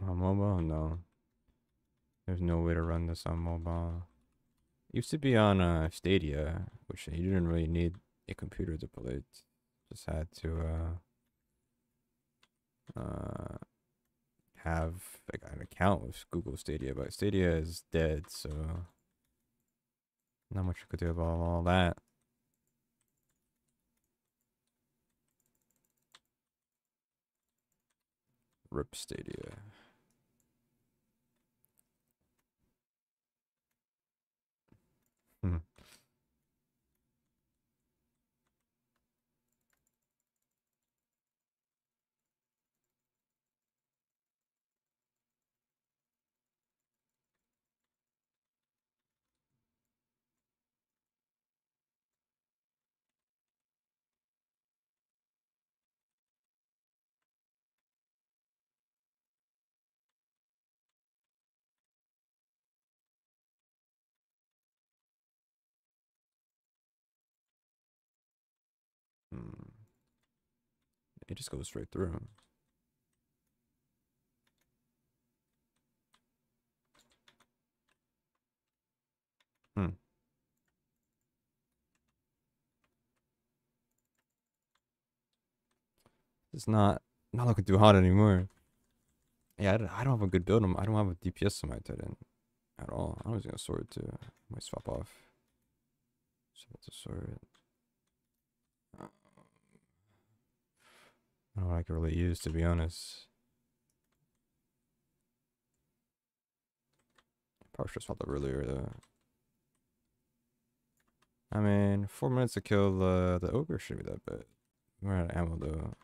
Speaker 1: On mobile? No. There's no way to run this on mobile. Used to be on uh, Stadia, which you didn't really need a computer to play it. Just had to uh, uh, have like an account with Google Stadia, but Stadia is dead, so not much you could do about all that. Rip Stadia. It just goes straight through. Hmm. It's not not looking too hot anymore. Yeah, I don't, I don't have a good build. I don't have a DPS on my Titan at all. I was gonna sword too. I might swap off. Swap the sword. I don't know what I could really use to be honest. Probably should swap up earlier though. I mean, four minutes to kill the the ogre shouldn't be that bad. We're out of ammo though.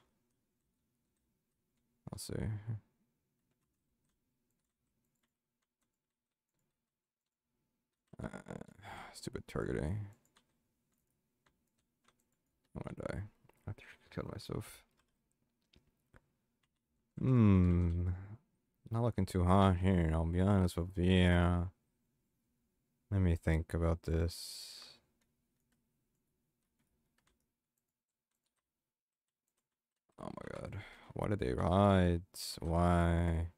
Speaker 1: I'll see. Uh, stupid targeting. I'm gonna die. I killed myself. Hmm. Not looking too hot here, I'll be honest with you. Let me think about this. Oh my god. Why did they hide? Why?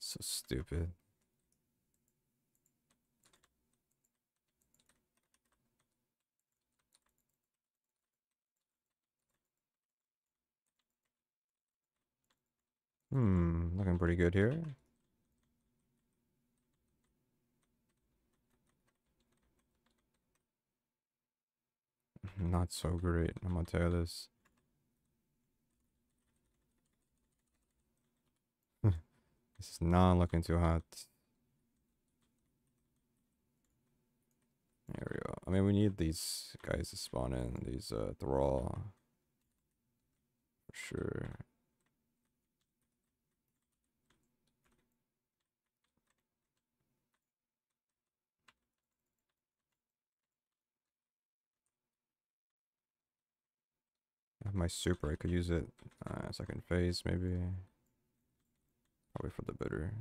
Speaker 1: So stupid. Hmm, looking pretty good here. Not so great, I'm gonna tell you this. This is not looking too hot. There we go. I mean, we need these guys to spawn in, these uh, Thrall. For sure. My super, I could use it uh, second phase maybe. Probably for the better.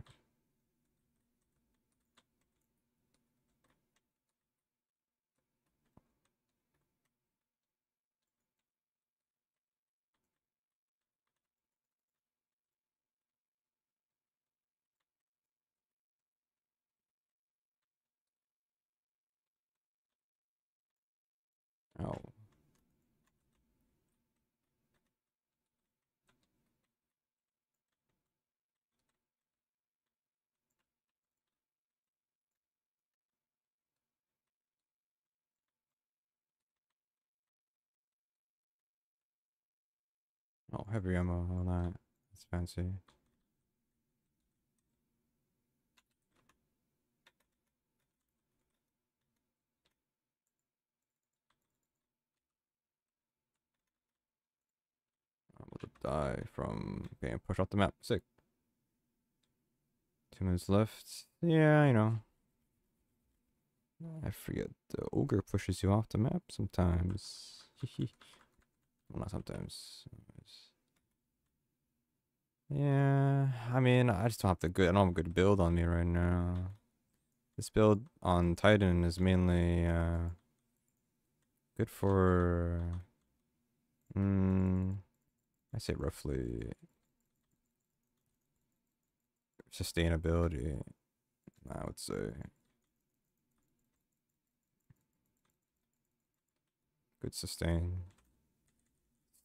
Speaker 1: Oh. Heavy ammo, all that. It's fancy. Die from being pushed off the map. Sick. Two minutes left. Yeah, you know. I forget the ogre pushes you off the map sometimes. well, not sometimes. Yeah, I mean, I just don't have the good. I don't have a good build on me right now. This build on Titan is mainly uh, good for. Mm, I say roughly sustainability. I would say good sustain,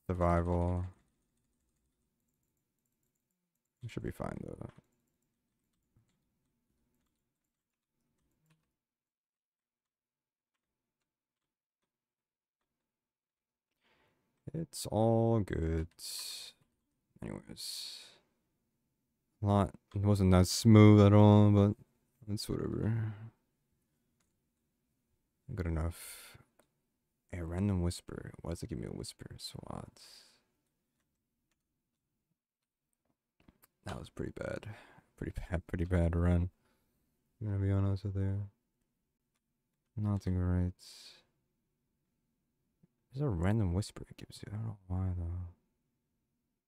Speaker 1: survival. It should be fine though. It's all good. Anyways. A lot it wasn't that smooth at all, but it's whatever. Good enough. A random whisper. Why does it give me a whisper? So odd. That was pretty bad. Pretty bad, pretty bad run. I'm gonna be honest with you. Nothing right. There's a random whisper it gives you. I don't know why though.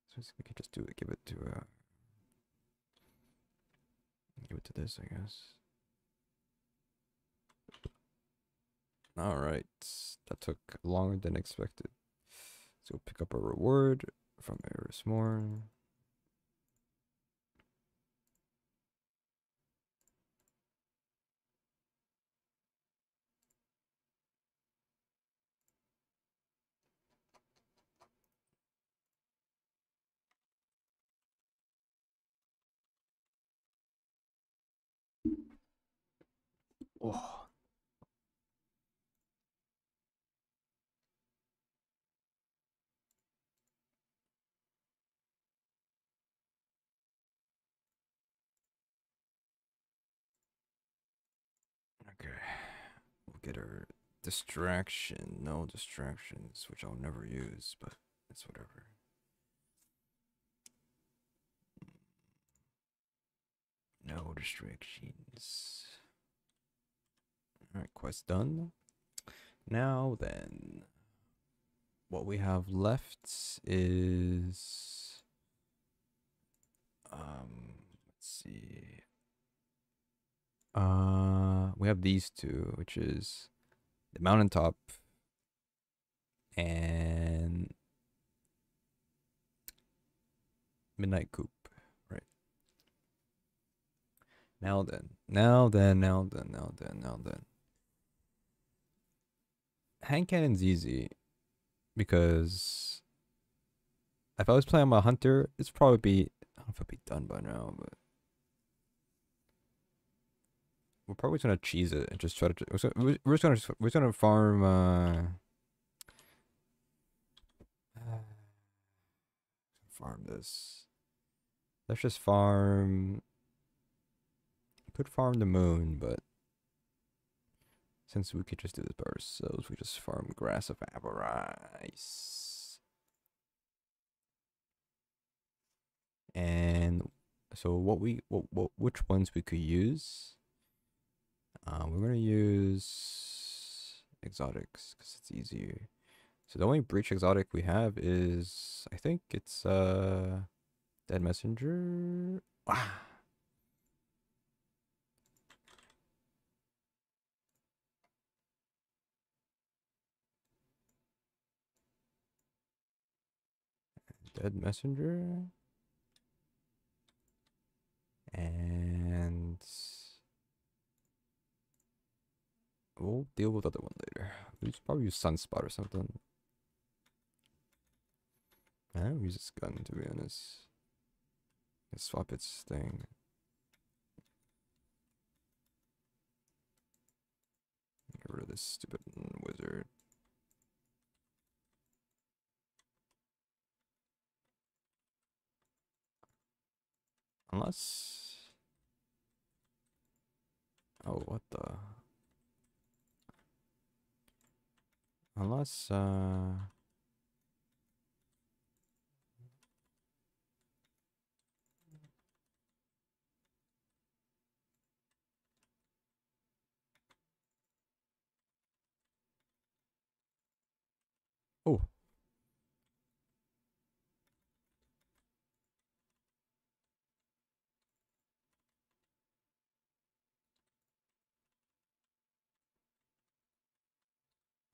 Speaker 1: So we could just do it. Give it to uh. Give it to this, I guess. All right, that took longer than expected. So pick up a reward. from Eris Morn. Oh. Okay. We'll get our distraction. No distractions, which I'll never use, but it's whatever. No distractions. Alright, quest done. Now then, what we have left is. Um, let's see. Uh, we have these two, which is the mountaintop and Midnight Coup. Right. Now then, now then, now then, now then, now then. Hand cannon's easy because if I was playing my hunter, it's probably be I don't know if it'd be done by now, but we're probably just gonna cheese it and just try to. We're just gonna we're just gonna, we're just gonna farm. Uh, farm this. Let's just farm. Could farm the moon, but since we could just do this by ourselves, we just farm Grasp of Avarice. And so what we what, what which ones we could use? Uh, we're gonna use exotics because it's easier. So the only breach exotic we have is I think it's uh dead messenger. Wow. Dead messenger. And we'll deal with the other one later. We should probably use sunspot or something. I don't use this gun to be honest. Let's swap its thing. Get rid of this stupid wizard. Unless... Oh, what the... Unless, uh... Oh.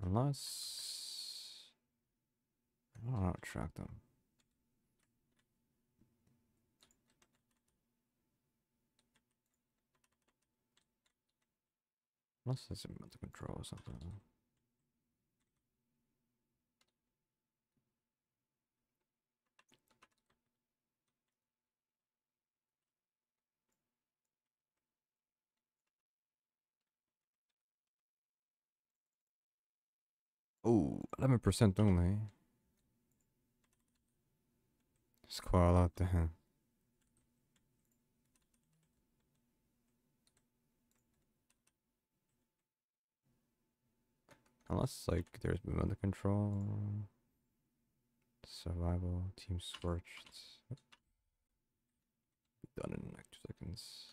Speaker 1: Unless I don't know how to track them. Unless it's Momentum Control or something. Oh, 11% only. It's quite a lot then. Unless, like, there's been under control. Survival, team scorched. Be done in like two seconds.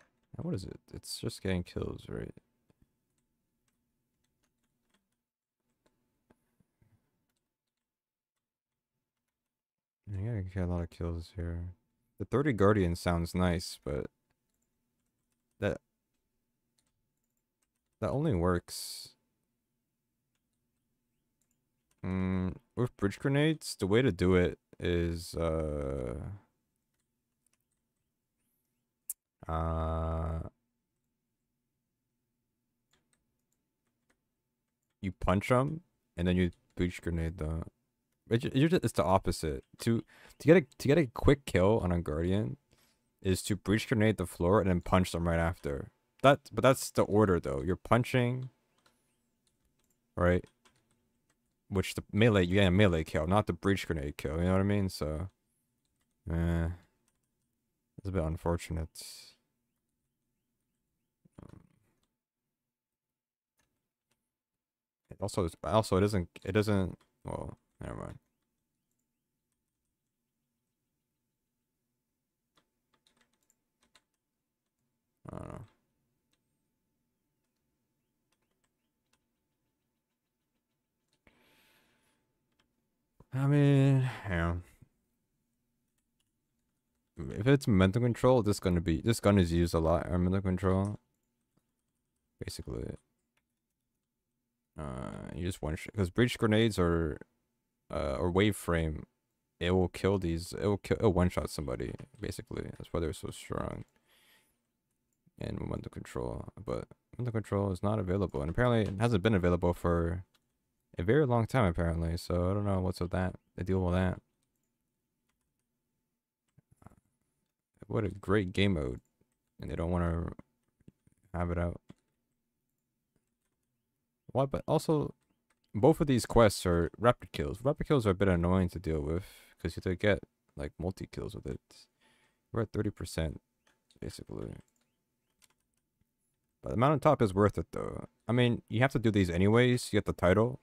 Speaker 1: Now what is it? It's just getting kills, right? I gotta get a lot of kills here. The 30 Guardian sounds nice, but that that only works mm, with breach grenades. The way to do it is uh uh you punch them and then you breach grenade the it, you're just, it's the opposite. To to get a to get a quick kill on a guardian is to breach grenade the floor and then punch them right after. That but that's the order though. You're punching right? Which the melee you get a melee kill, not the breach grenade kill, you know what I mean? So eh, it's a bit unfortunate. Um, it also also it doesn't it doesn't well Never mind. I don't know. I mean, yeah. If it's Momentum Control, this gonna be this gun is used a lot. Momentum Control, basically. Uh, you just one shot because breach grenades are uh, or wave frame, it will kill these. It will kill. It'll one shot somebody. Basically, that's why they're so strong. And Momentum Control, but Momentum Control is not available, and apparently it hasn't been available for a very long time. Apparently, so I don't know what's with that. The deal with that. What a great game mode, and they don't want to have it out. What? But also, both of these quests are rapid kills. Rapid kills are a bit annoying to deal with because you have to get like multi kills with it. We're at 30% basically. But the mountain top is worth it though. I mean, you have to do these anyways. You get the title,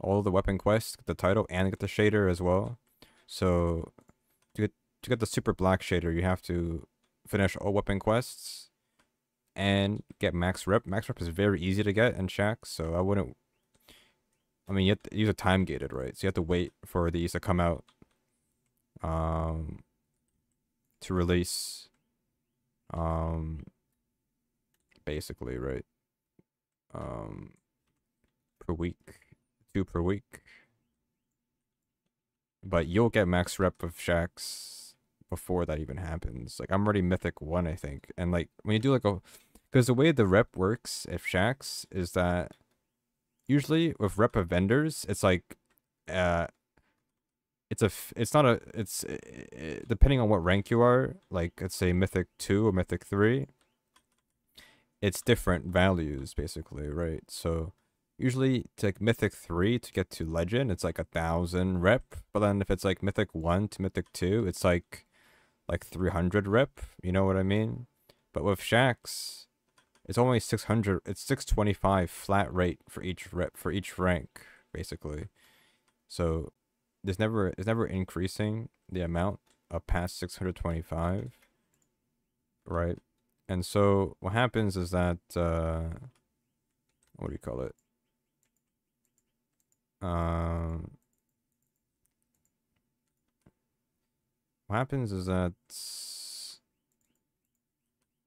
Speaker 1: all the weapon quests, get the title, and get the shader as well. So to get to get the super black shader, you have to finish all weapon quests and get max rep. Max rep is very easy to get in Shaxx, so I wouldn't I mean, you have to, these are time gated, right? So you have to wait for these to come out, um, to release, um, basically, right? Um, per week, two per week. But you'll get max rep of Shaxx before that even happens. Like I'm already mythic one, I think, and like when you do like a, because the way the rep works if Shaxx is that usually with rep of vendors, it's like, uh, it's a, it's not a, it's it, depending on what rank you are. Like let's say Mythic two or Mythic three. It's different values basically, right? So usually to like Mythic three to get to Legend, it's like a thousand rep. But then if it's like Mythic one to Mythic two, it's like like three hundred rep. You know what I mean? But with Shaxx, it's only 600 it's 625 flat rate for each rep for each rank basically. So there's never it's never increasing the amount of past 625 right? And so what happens is that uh what do you call it? Um what happens is that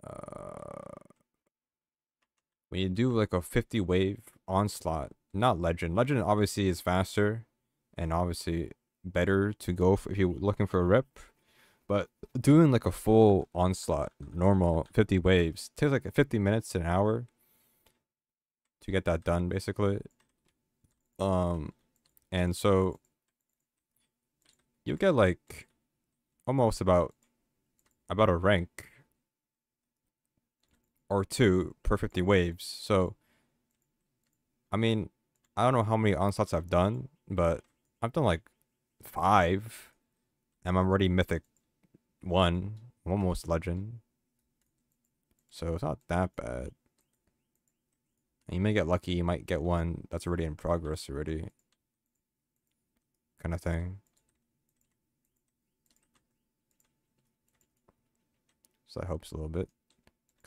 Speaker 1: uh when you do like a 50 wave onslaught, not legend. Legend obviously is faster and obviously better to go for if you're looking for a rip. But doing like a full onslaught, normal 50 waves, takes like 50 minutes an hour to get that done basically. Um and so you get like almost about about a rank or two per 50 waves. So, I mean, I don't know how many onslaughts I've done, but I've done like five. And I'm already mythic one, almost legend. So it's not that bad. And you may get lucky, you might get one that's already in progress already. Kind of thing. So that helps a little bit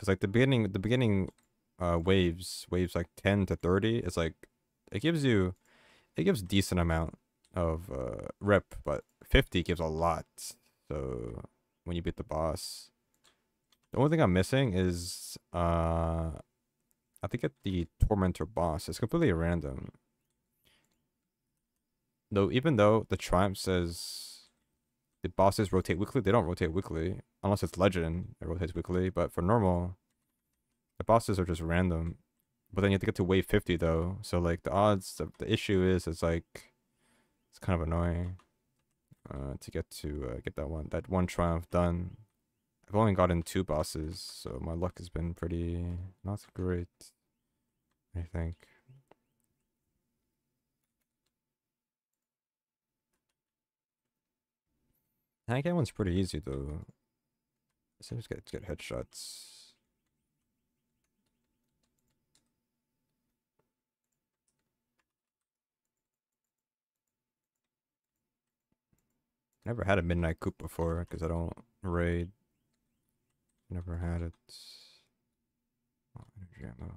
Speaker 1: because like the beginning the beginning uh waves waves like 10 to 30 it's like it gives you it gives decent amount of uh rep but 50 gives a lot so when you beat the boss. The only thing I'm missing is uh I think at the Tormentor boss, it's completely random. Though even though the Triumph says the bosses rotate weekly, they don't rotate weekly. Unless it's legend, it rotates weekly. But for normal, the bosses are just random. But then you have to get to wave 50 though. So like the odds, the, the issue is, it's like, it's kind of annoying uh, to get to uh, get that one, that one triumph done. I've only gotten two bosses, so my luck has been pretty not great, I think. That one's pretty easy though. Seems get, to get headshots. Never had a Midnight Coup before because I don't raid. Never had it. Oh, energy ammo.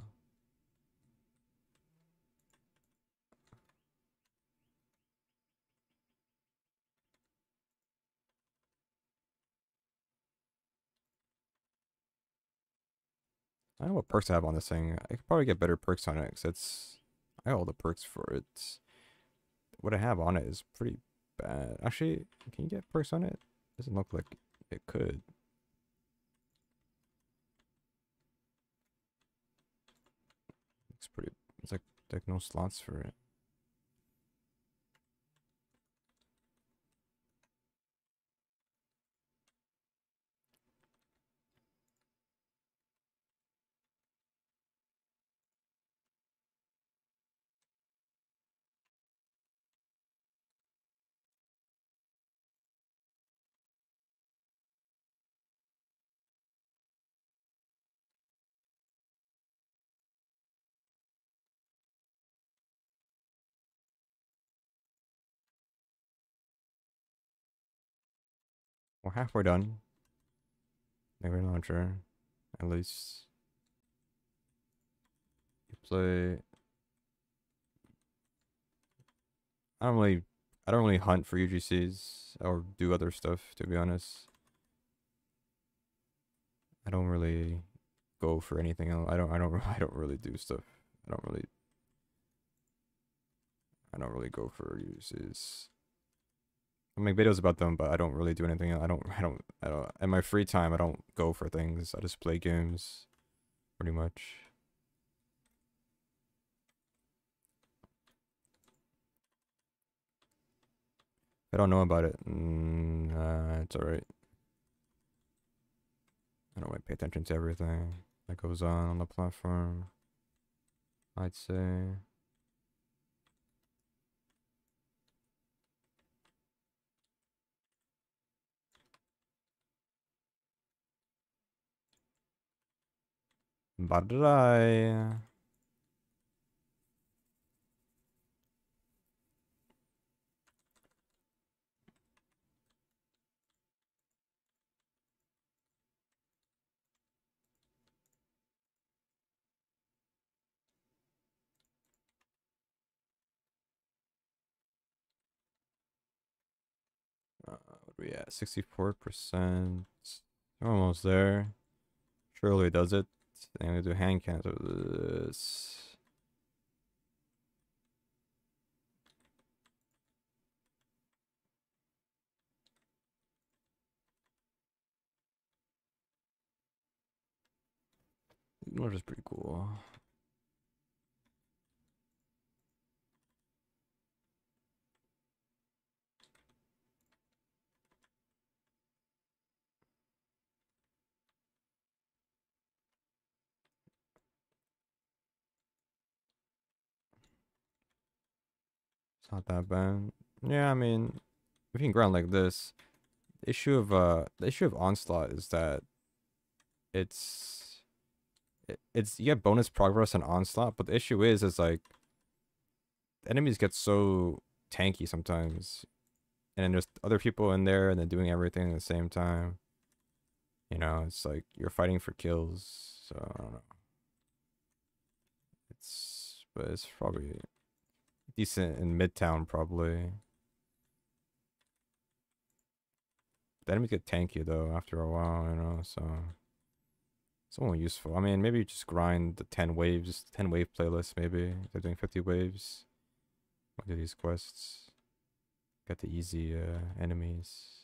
Speaker 1: I don't know what perks I have on this thing. I could probably get better perks on it because it's I have all the perks for it. What I have on it is pretty bad. Actually, can you get perks on it? Doesn't look like it could. It's pretty. It's like like no slots for it. Halfway done. Memory launcher, at least. You play. I don't really, I don't really hunt for UGCs or do other stuff. To be honest, I don't really go for anything else. I don't, I don't, I don't really do stuff. I don't really, I don't really go for UGCs. I make videos about them, but I don't really do anything. I don't, I don't, I don't. In my free time, I don't go for things. I just play games, pretty much. I don't know about it, mm, uh, it's alright. I don't really pay attention to everything that goes on on the platform. I'd say. Uh, what are we at? 64%. Almost there. Surely does it. I'm gonna do hand cans of this. Which is pretty cool. It's not that bad. Yeah, I mean, if you can grind like this, the issue of uh, the issue of onslaught is that it's it, it's you get bonus progress on onslaught, but the issue is is like enemies get so tanky sometimes, and then there's other people in there and they're doing everything at the same time. You know, it's like you're fighting for kills. So I don't know. It's but it's probably decent in Midtown, probably. the enemies get tanky though after a while, you know, so it's only useful. I mean, maybe just grind the 10 waves, 10 wave playlist maybe. They're doing 50 waves. I'll do these quests. Got the easy uh, enemies.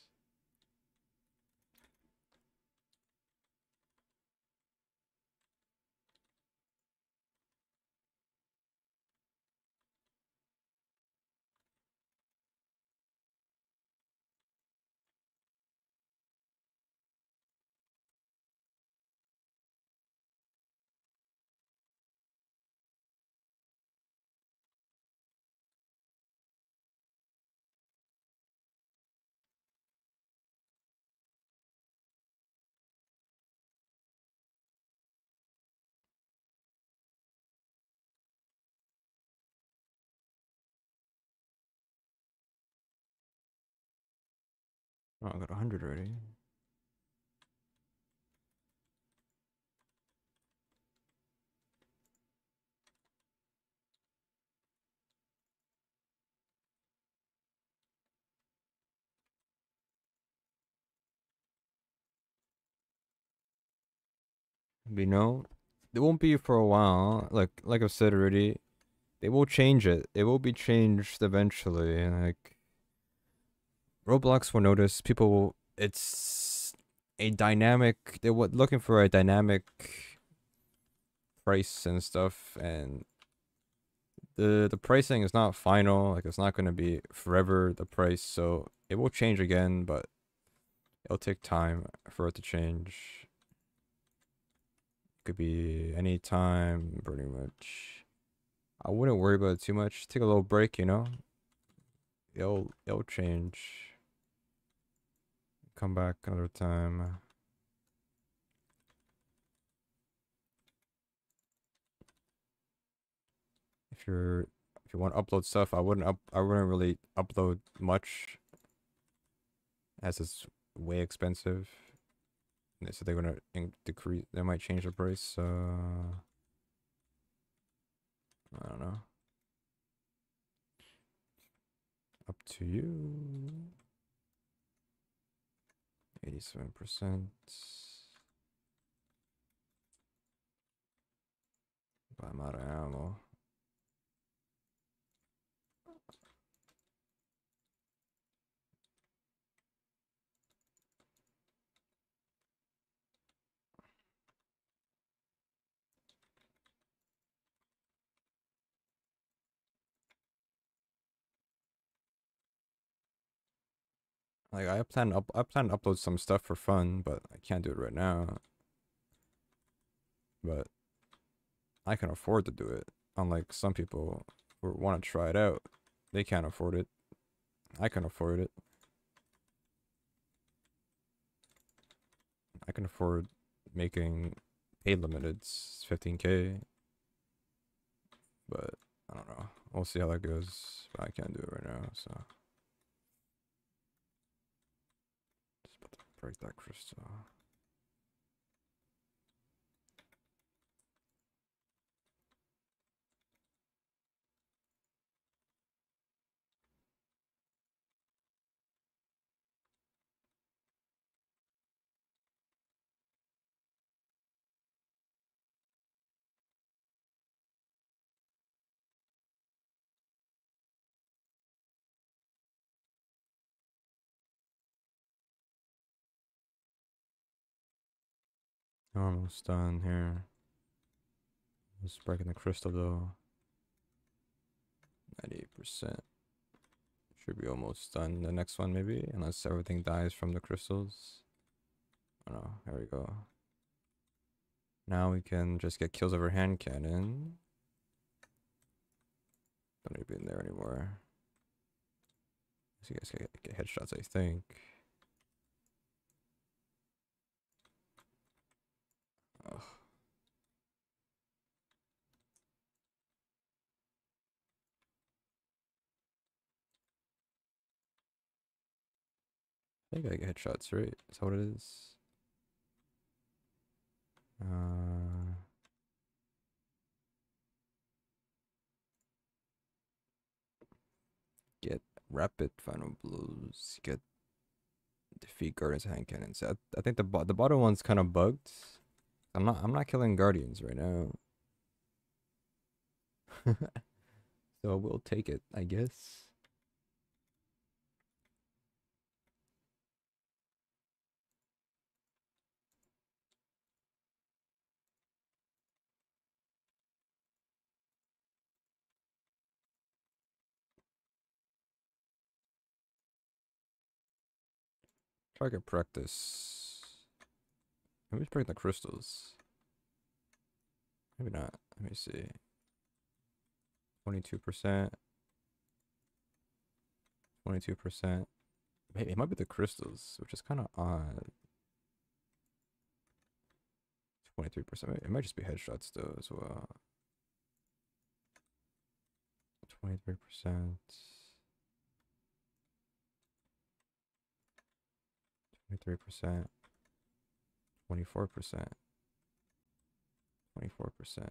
Speaker 1: Oh, I got a 100 already. Be no, it won't be for a while. Like like I've said already, they will change it. It will be changed eventually. Like Roblox will notice people. It's a dynamic. They were looking for a dynamic price and stuff, and the the pricing is not final. Like it's not going to be forever the price. So it will change again, but it'll take time for it to change. Could be any time, pretty much. I wouldn't worry about it too much. Take a little break, you know. It'll it'll change. Come back another time. If you're if you want to upload stuff, I wouldn't up I wouldn't really upload much as it's way expensive. So they're gonna decrease. They might change the price. Uh, I don't know. Up to you. Eighty-seven percent. But I'm out ammo. Like I plan up I plan to upload some stuff for fun, but I can't do it right now. But I can afford to do it. Unlike some people who want to try it out. They can't afford it. I can afford it. I can afford making paid limiteds 15k. But I don't know. We'll see how that goes. But I can't do it right now, so break that crystal. Almost done here. Just breaking the crystal though. 98%. Should be almost done. The next one maybe, unless everything dies from the crystals. Oh no, there we go. Now we can just get kills over hand cannon. Don't need to be in there anymore. So you guys can get, get headshots, I think. Ugh. I think I get headshots, right? Is that what it is? Uh, get rapid final blows. Get defeat guardians and hand cannons. I, I think the the bottom one's kind of bugged. I'm not I'm not killing guardians right now. so we'll take it, I guess. To practice. Maybe break the crystals. Maybe not. Let me see. Twenty-two percent. Twenty-two percent. Maybe it might be the crystals, which is kind of odd. Twenty-three percent. It might just be headshots though as well. Twenty-three percent. 23%, 24%, 24%,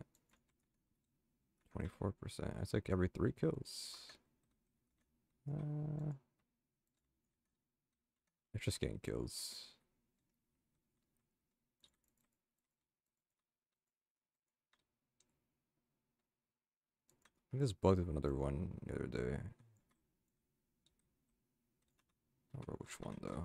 Speaker 1: 24%. That's like every three kills. Uh, it's just getting kills. I just bugged another one the other day. I don't remember which one though.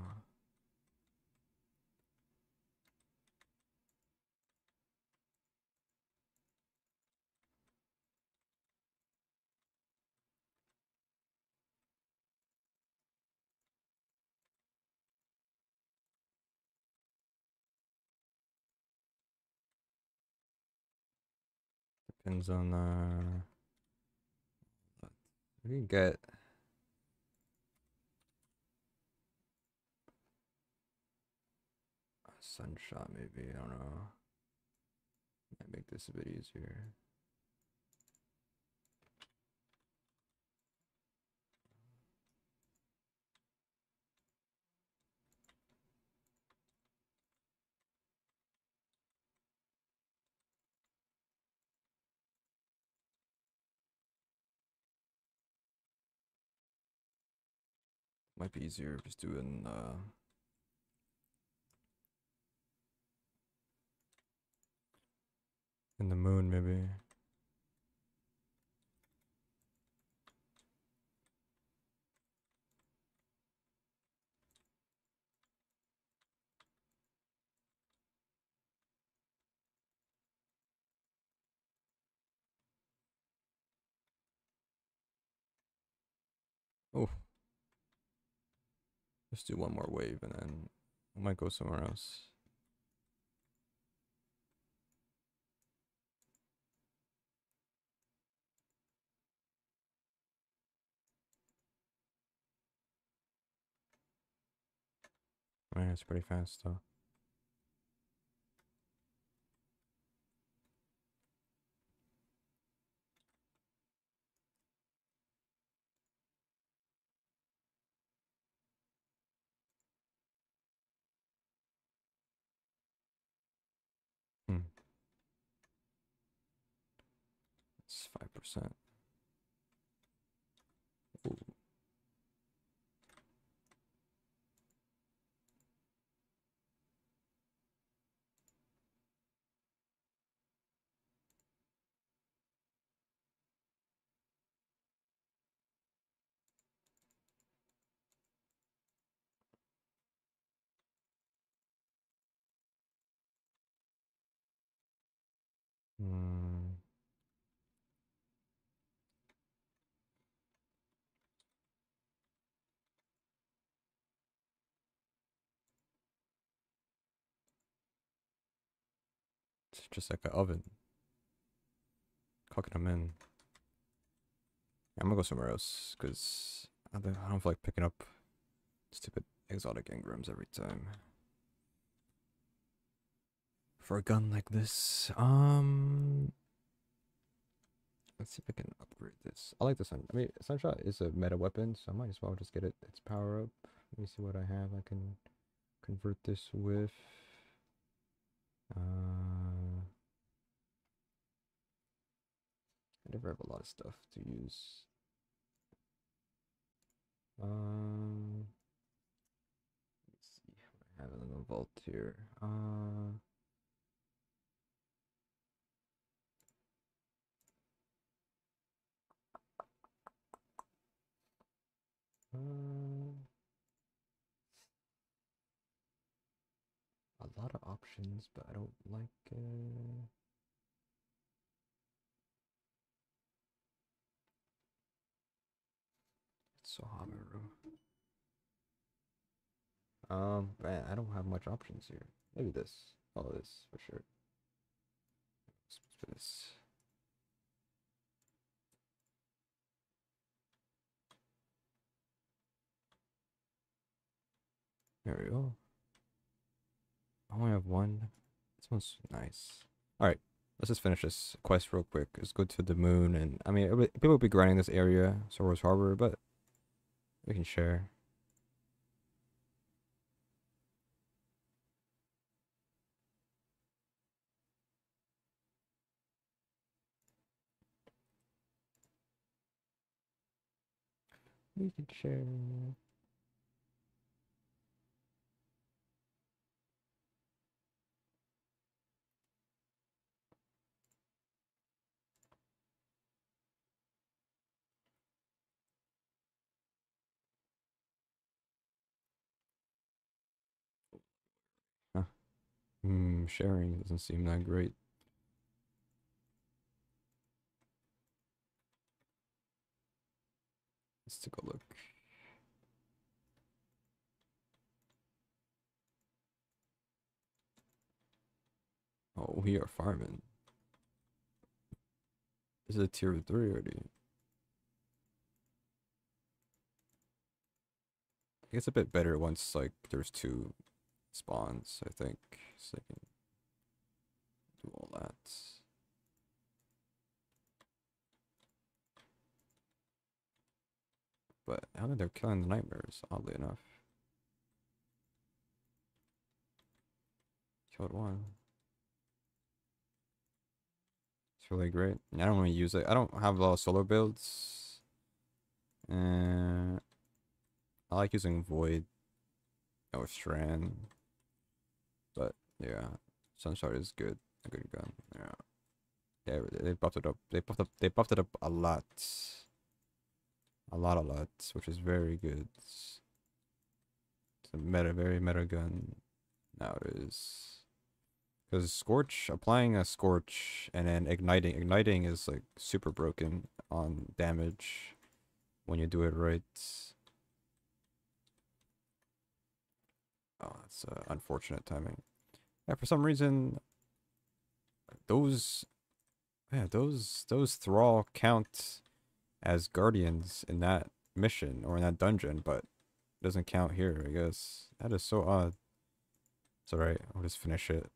Speaker 1: Depends on uh we get a sunshot maybe, I don't know. Might make this a bit easier. Might be easier just doing uh in the moon maybe. Oh. Let's do one more wave and then I might go somewhere else. Man, it's pretty fast though. Hmm. It's five percent. Hmm. It's just like an oven. Cooking them in. I'm gonna go somewhere else because I don't, I don't feel like picking up stupid exotic engrams every time. For a gun like this, um, let's see if I can upgrade this. I like the sun. I mean, sunshot is a meta weapon, so I might as well just get it. Its power up. Let me see what I have. I can convert this with. Uh, never have a lot of stuff to use. Um, let's see. I have a vault here. Uh. Uh, a lot of options, but I don't like uh So Hamaru. Um, man, I don't have much options here. Maybe this. Oh, this for sure. This. There we go. I only have one. This one's nice. All right, let's just finish this quest real quick. Let's go to the moon, and I mean, it'll people will be grinding this area, Sorrow's Harbor, but we can share. We can share. Hmm, sharing doesn't seem that great. Let's take a look. Oh, we are farming. This is a tier three already. It gets a bit better once like there's two spawns, I think. Can do all that. But I think they're killing the nightmares, oddly enough. Killed one. It's really great. I don't want to use it. I don't have a lot of solo builds. Uh, I like using Void or Strand. Yeah, Sunshot is good. A good gun. Yeah. Yeah, they buffed it up. They buffed up. They buffed it up a lot. A lot, a lot, which is very good. It's a meta, very meta gun nowadays. Because Scorch, applying a Scorch and then igniting, igniting is like super broken on damage when you do it right. Oh, that's uh, unfortunate timing. Yeah, for some reason, those, yeah, those those thrall count as guardians in that mission or in that dungeon, but doesn't count here. I guess that is so odd. It's alright. I'll just finish it.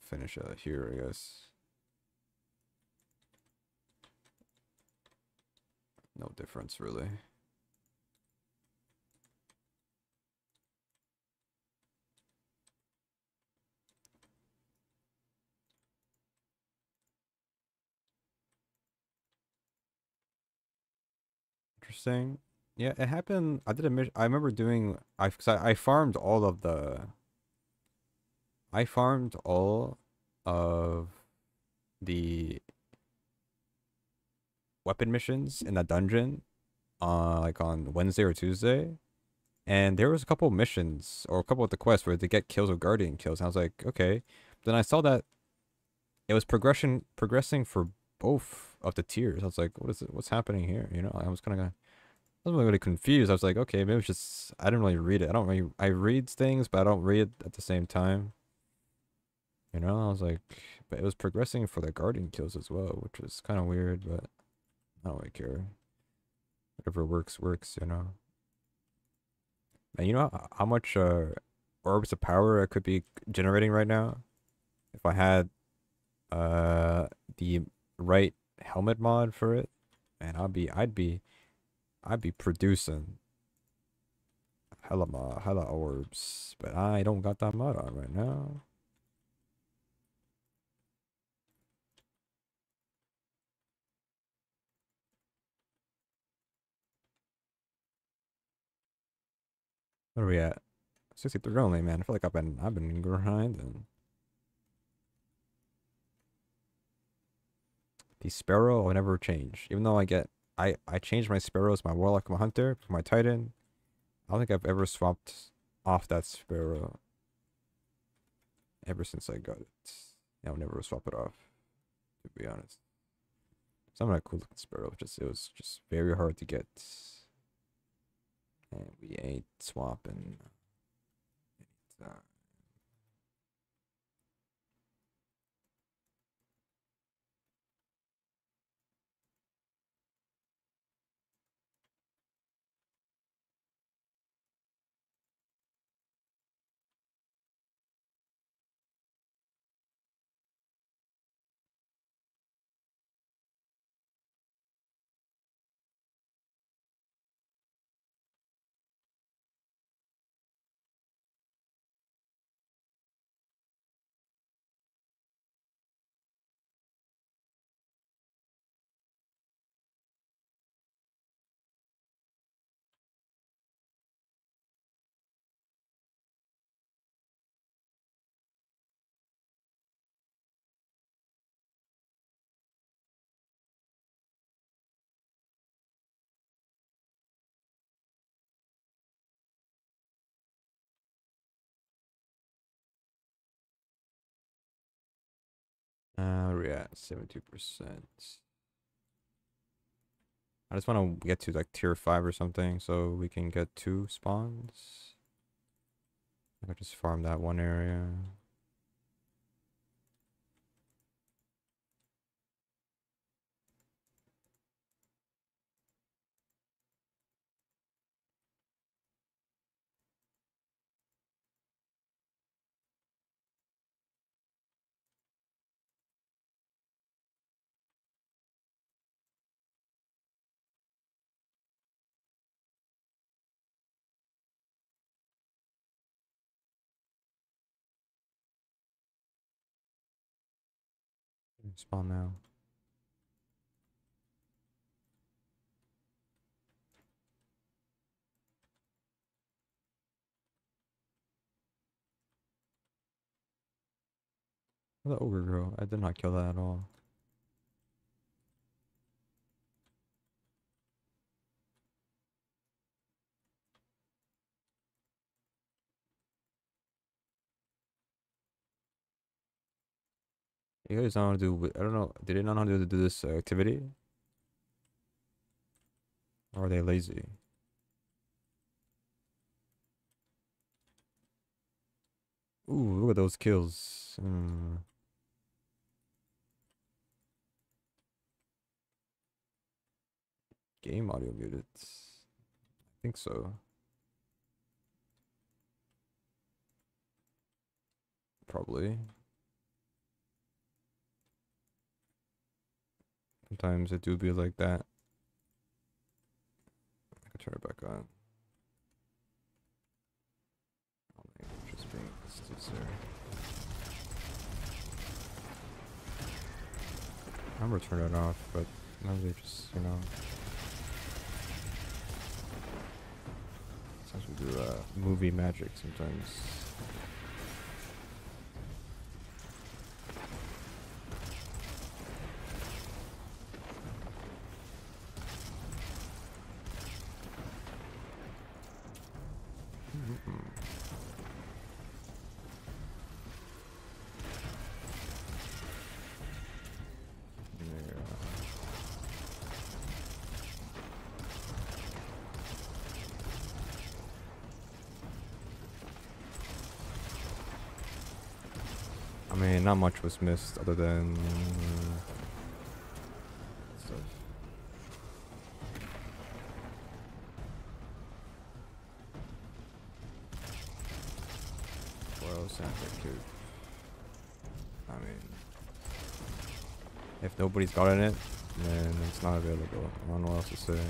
Speaker 1: Finish it here, I guess. No difference really. Interesting. Yeah, it happened. I did a mission. I remember doing. I, cause I I farmed all of the. I farmed all of the weapon missions in that dungeon, uh, like on Wednesday or Tuesday, and there was a couple missions or a couple of the quests where they get kills or guardian kills. And I was like, okay. Then I saw that it was progression progressing for both of the tiers. I was like, what is it? What's happening here? You know, I was kind of, I was really, confused. I was like, okay, maybe it's just I didn't really read it. I don't really I read things, but I don't read at the same time. You know, I was like, but it was progressing for the guardian kills as well, which was kind of weird, but I don't really care. Whatever works, works. You know. And you know how, how much uh orbs of power I could be generating right now if I had uh the right helmet mod for it, and I'd be I'd be I'd be producing hella mod, hella orbs, but I don't got that mod on right now. Where are we at? 63 only, man. I feel like I've been I've been grinding. The sparrow will never change. Even though I get I I changed my sparrows, my warlock, my hunter, my titan. I don't think I've ever swapped off that sparrow. Ever since I got it. I'll never swap it off. To be honest. Some of that cool looking sparrow, just it was just very hard to get. And we ain't swapping. anytime. Uh, seventy percent. I just want to get to like tier five or something, so we can get two spawns. I just farm that one area. Spawn now. The ogre girl. I did not kill that at all. You guys know how to do. I don't know. Did they not know how to do this activity? Or are they lazy? Ooh, look at those kills. Hmm. Game audio muted. I think so. Probably. Sometimes it do be like that. I can turn it back on. Oh, being sincere. I'm gonna turn it off, but sometimes they just, you know. Sometimes we do uh, movie magic sometimes. Mhm. Yeah. I mean, not much was missed other than stuff. Well, Santa Coop. I mean, if nobody's gotten it, then it's not available. I don't know what else to say.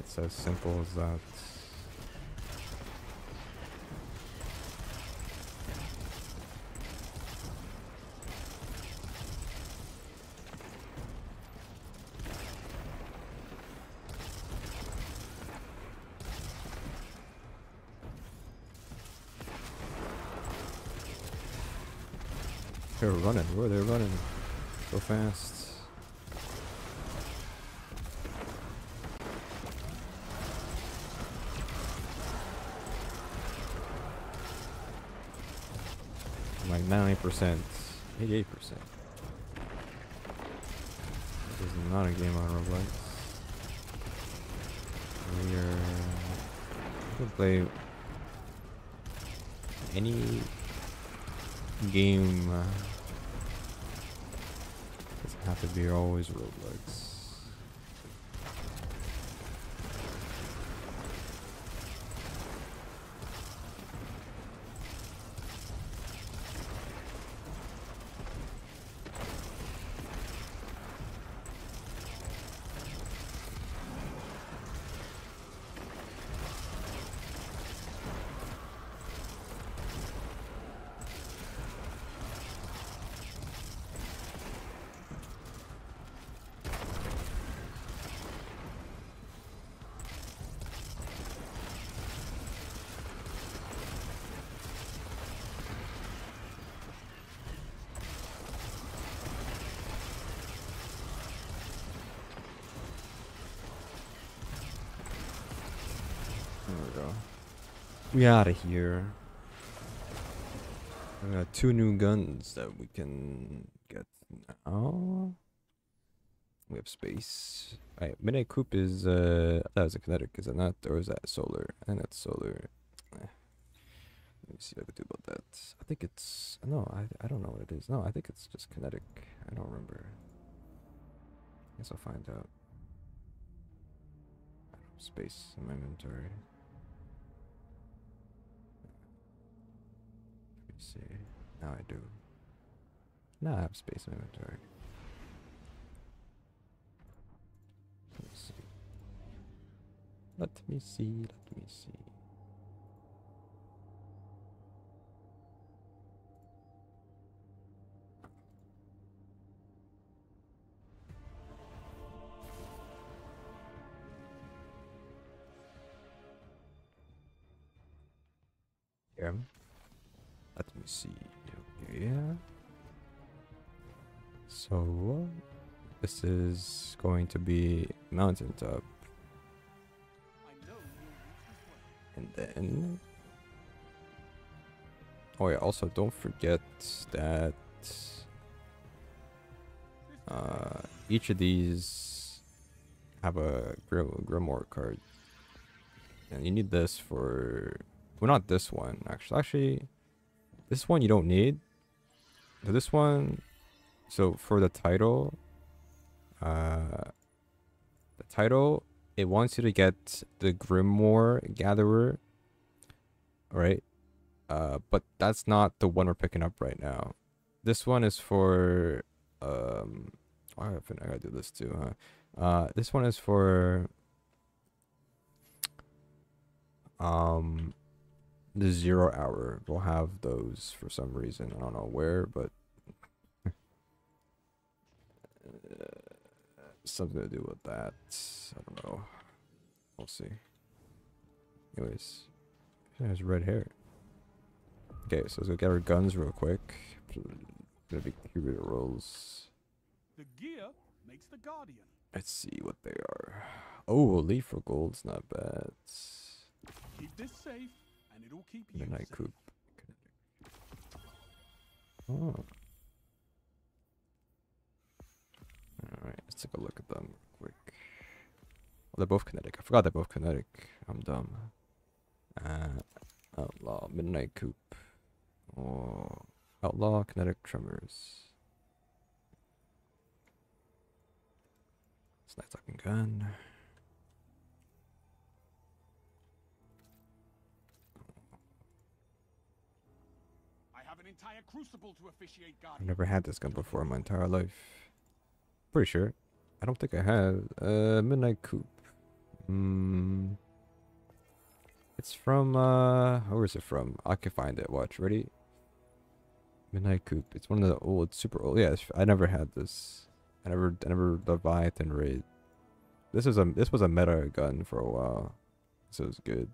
Speaker 1: It's as simple as that. They're running. Where they're running so fast. Like 90%, 88%. This is not a game on Roblox. We are we can play any game. Uh, doesn't have to be always Roblox. There we go. We out of here. We got two new guns that we can get now. We have space. Alright, Midnight Coup is uh that was a kinetic, is it not? Or is that solar? And that's solar. Eh. Let me see what I can do about that. I think it's no, I I don't know what it is. No, I think it's just kinetic. I don't remember. I Guess I'll find out. Space in my inventory. Let me see. Now I do. Now I have space in my inventory. Let me see. Let me see. Let me see. Is going to be mountaintop, and then. Oh yeah. Also, don't forget that uh, each of these have a Grim- Grimoire card, and you need this for well, not this one, actually. Actually, this one you don't need. But this one, so for the title, uh, the title, it wants you to get the Grimoire Gatherer, right? Uh, but that's not the one we're picking up right now. This one is for, um, I gotta do this too, huh? Uh, this one is for, um, the zero hour We'll have those for some reason. I don't know where, but uh, something to do with that. I don't know. We'll see. Anyways, she has red hair. Okay, so let's go get our guns real quick. Gonna be rolls.
Speaker 3: The gear makes the guardian.
Speaker 1: Let's see what they are. Oh, a leaf for gold's not bad.
Speaker 3: Keep this safe, and it'll keep you
Speaker 1: Midnight
Speaker 3: safe.
Speaker 1: Coop. Oh. Alright, let's take a look at them real quick. Well, they're both kinetic. I forgot they're both kinetic. I'm dumb. Uh, outlaw, Midnight Coup. Oh, outlaw, kinetic tremors. It's nice looking gun.
Speaker 3: I have an entire crucible to officiate
Speaker 1: I've never had this gun before in my entire life. Pretty sure. I don't think I have. Uh, Midnight Coup. Hmm. It's from, uh, where is it from? I can find it. Watch, ready? Midnight Coup. It's one of the old, super old. Yeah, I never had this. I never, I never Leviathan raid. This is a, this was a meta gun for a while. So it was good.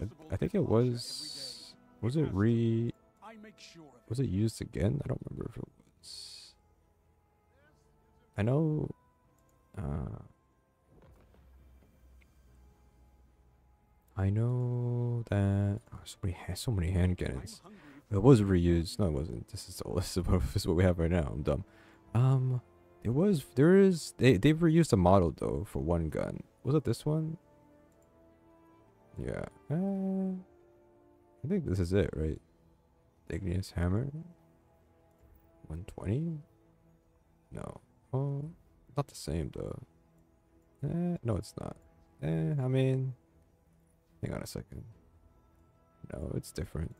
Speaker 1: I, I think it was, was it re. Was it used again? I don't remember if it was. I know. Uh, I know that oh, so many so many hand cannons. It was reused. No, it wasn't. This is all. This is what, this is what we have right now. I'm dumb. Um, it was. There is. They they've reused a model though for one gun. Was it this one? Yeah. Uh, I think this is it, right? Igneous hammer. 120. No. Oh, not the same though. Eh, no, it's not. Eh, I mean, hang on a second. No, it's different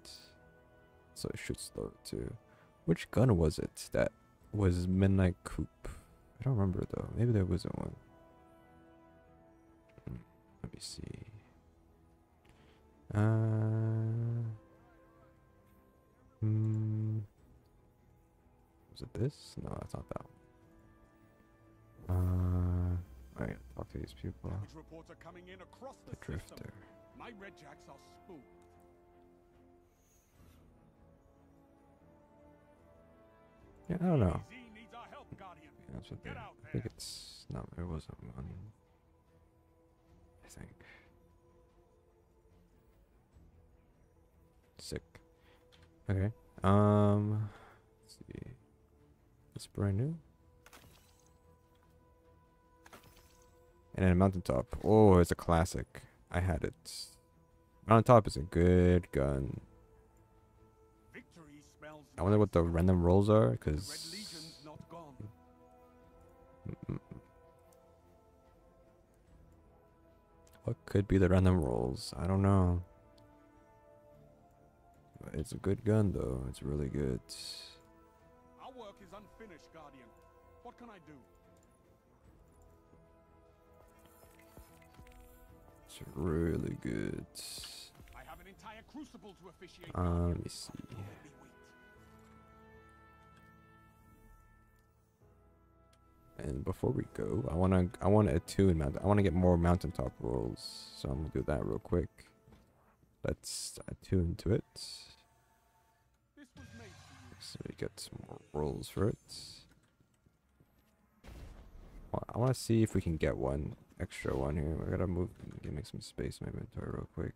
Speaker 1: so it shoots slow too. Which gun was it that was Midnight Coup? I don't remember though. Maybe there wasn't one. Hmm, Let me see. Uh. Hmm. Was it this? No, that's not that one. Uh. Alright, talk to these people.
Speaker 3: Damage reports are coming in across the,
Speaker 1: The drifter.
Speaker 3: My red jacks are spooked.
Speaker 1: Yeah, I don't know.
Speaker 3: EZ needs our help, Guardian.
Speaker 1: That's what they. I think it's no. It wasn't one. I think. Sick. Okay. Um. Let's see. It's brand new. And then mountaintop. Oh, it's a classic. I had it. Mountaintop is a good gun. I wonder what the random rolls are, because. What could be the random rolls? I don't know. It's a good gun though. It's really good.
Speaker 3: Our work is unfinished, Guardian. What can I do?
Speaker 1: It's really good.
Speaker 3: I have an entire crucible to officiate.
Speaker 1: Uh, let me see. And before we go, I wanna I wanna attune mount. I wanna get more mountaintop rolls. So I'm gonna do that real quick. Let's attune to it.
Speaker 3: This was made for you.
Speaker 1: So we get some more rolls for it. I want to see if we can get one extra one here. We gotta move, make some space in my inventory real quick.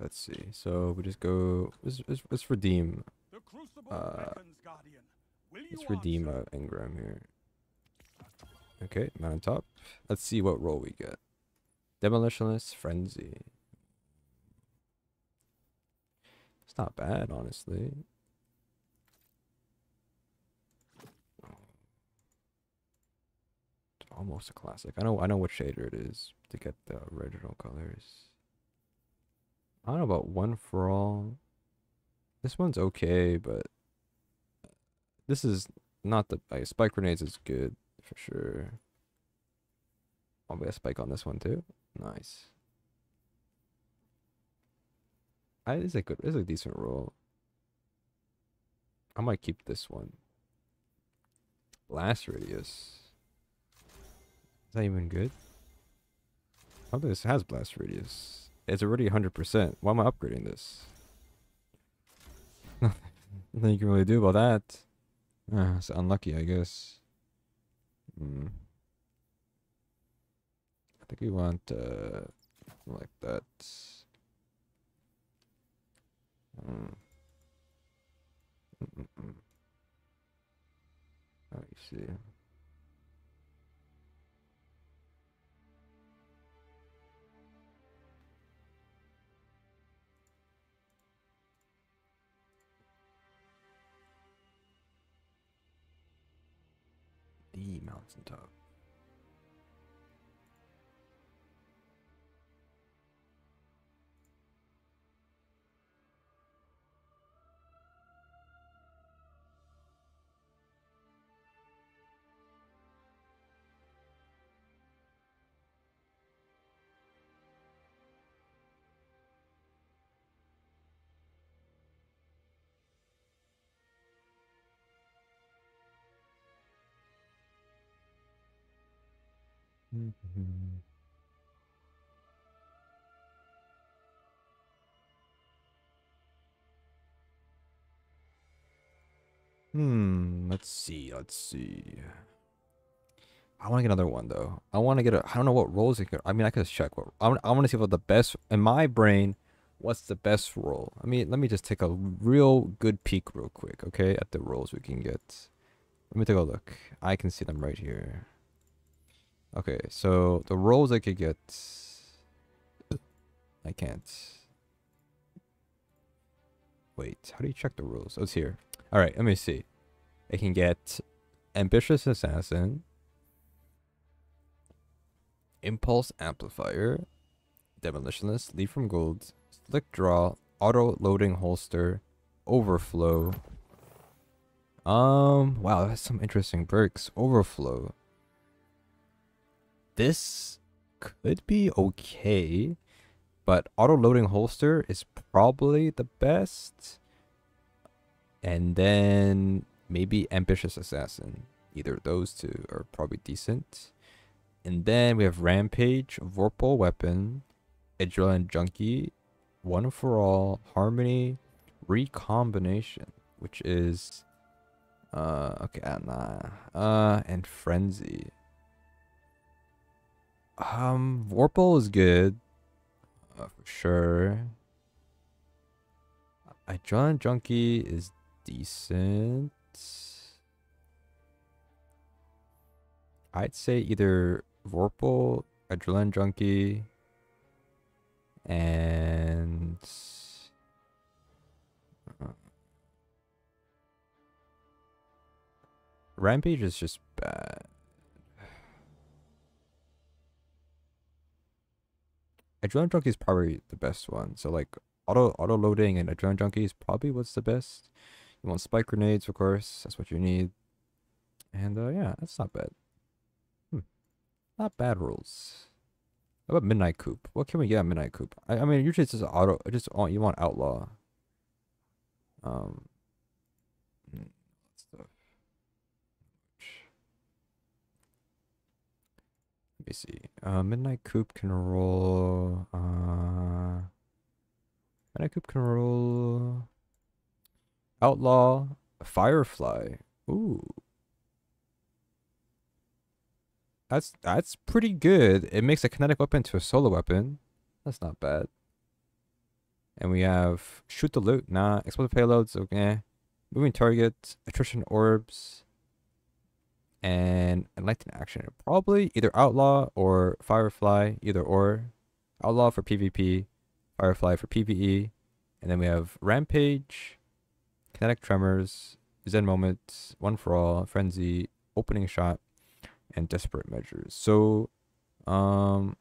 Speaker 1: Let's see. So we just go. Let's, let's, let's redeem.
Speaker 3: The crucible
Speaker 1: Uh, Let's redeem uh, Engram here. Okay, mountain top. Let's see what roll we get. Demolitionist frenzy. It's not bad, honestly. Almost a classic. I know. I know what shader it is to get the original colors. I don't know about one for all. This one's okay, but uh, this is not the like, spike grenades is good for sure. I'll be a spike on this one too. Nice. I is a good is a decent roll. I might keep this one. Blast radius. Is that even good? Oh, this has blast radius. It's already 100%. Why am I upgrading this? Nothing you can really do about that. Ah, it's unlucky, I guess. Hmm. I think we want uh like that. Mm-mm-mm. Let me see. The mountaintop. Mm-hmm. Hmm, let's see, let's see. I want to get another one though. I want to get a. I don't know what roles it could. I mean, I could check what. I want. I want to see what the best in my brain. What's the best role? I mean, let me just take a real good peek real quick, okay, at the roles we can get. Let me take a look. I can see them right here. Okay, so the rolls I could get. I can't. Wait, how do you check the rules? Oh, it's here. All right, let me see. I can get Ambitious Assassin, Impulse Amplifier, Demolitionist, Lead from Gold, Slick Draw, Auto Loading Holster, Overflow. Um, wow, that's some interesting perks. Overflow. This could be okay, but Auto Loading Holster is probably the best. And then maybe Ambitious Assassin. Either those two are probably decent. And then we have Rampage, Vorpal Weapon, Adrenaline Junkie, One for All, Harmony, Recombination, which is uh okay, uh, nah. Uh and Frenzy. Um Vorpal is good. Uh, for sure. Adrenaline Junkie is decent. I'd say either Vorpal, Adrenaline Junkie, and uh, Rampage is just bad. Adrenaline Junkie is probably the best one. So like auto auto loading and Adrenaline Junkie is probably what's the best. You want spike grenades, of course. That's what you need. And uh, yeah, that's not bad. Hmm. Not bad rules. How about Midnight Coup? What can we get at Midnight Coup? I, I mean, usually it's just auto. Just you want Outlaw. Um. hmm, stuff. Let me see. Uh, Midnight Coup can roll. Uh, Midnight Coup can roll. Outlaw, Firefly. Ooh. That's that's pretty good. It makes a kinetic weapon to a solo weapon. That's not bad. And we have shoot the loot. Nah, explosive payloads. Okay. Moving target, attrition orbs, and enlightened action. Probably either outlaw or firefly. Either or. Outlaw for PvP, firefly for PvE, and then we have rampage, kinetic tremors, zen moments one for all, frenzy, opening shot, and desperate measures. So, um,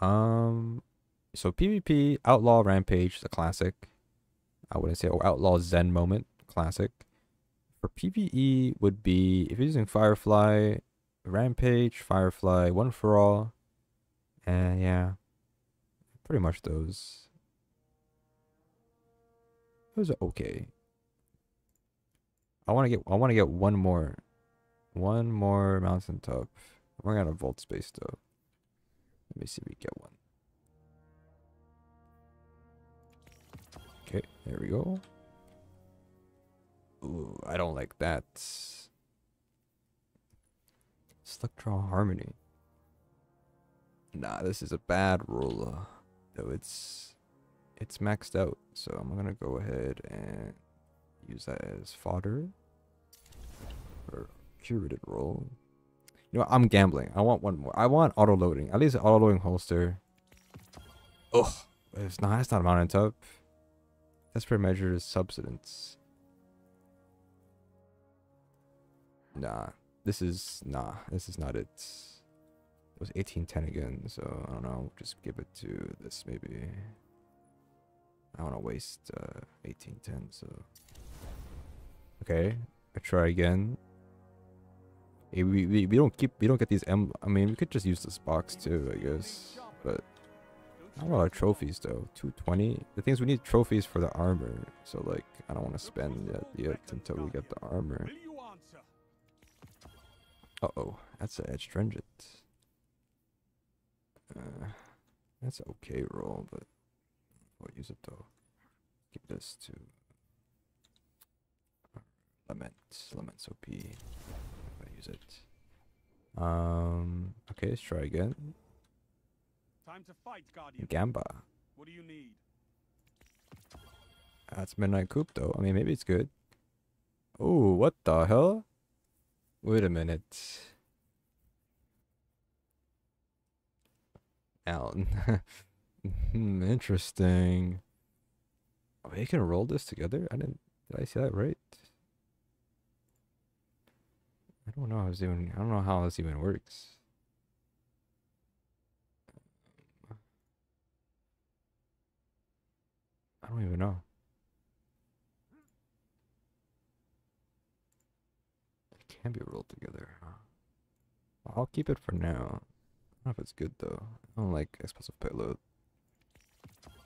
Speaker 1: um, so PvP, Outlaw Rampage, the classic. I wouldn't say or Outlaw Zen Moment, classic. For PvE would be if you're using Firefly, Rampage, Firefly, One for All, and yeah, pretty much those. Those are okay. I want to get I want to get one more, one more mountain top. We're out of vault space though. Let me see if we get one. Okay, there we go. Ooh, I don't like that. Selectron Harmony. Nah, this is a bad rule. Though it's it's maxed out. So I'm gonna go ahead and use that as fodder. Or curated roll. You know what? I'm gambling. I want one more. I want auto loading. At least auto loading holster. Ugh. It's not that's not mounted up. Desperate measures subsidence. Nah. This is nah, this is not it. It was 1810 again, so I don't know. Just give it to this maybe. I don't want to waste uh, 1810, so. Okay, I try again. Hey, we, we, we don't keep we don't get these em I mean we could just use this box too I guess but not a lot of trophies though 220 the thing is we need trophies for the armor so like I don't want to spend yet, yet until we get the armor uh oh that's an edge stringent uh, that's okay roll but I'll use it though. Give this to Lament. Lament's OP. I use it. Um. Okay, let's try again.
Speaker 3: Time to fight, Guardian.
Speaker 1: Gamba.
Speaker 3: What do you need?
Speaker 1: That's Midnight Coup though. I mean, maybe it's good. Oh, what the hell? Wait a minute. Alan. Hmm, Interesting. Oh, you can roll this together? I didn't. Did I see that right? I don't know how this even. I don't know how this even works. I don't even know. It can be rolled together. huh? I'll keep it for now. I don't know if it's good though. I don't like explosive payload.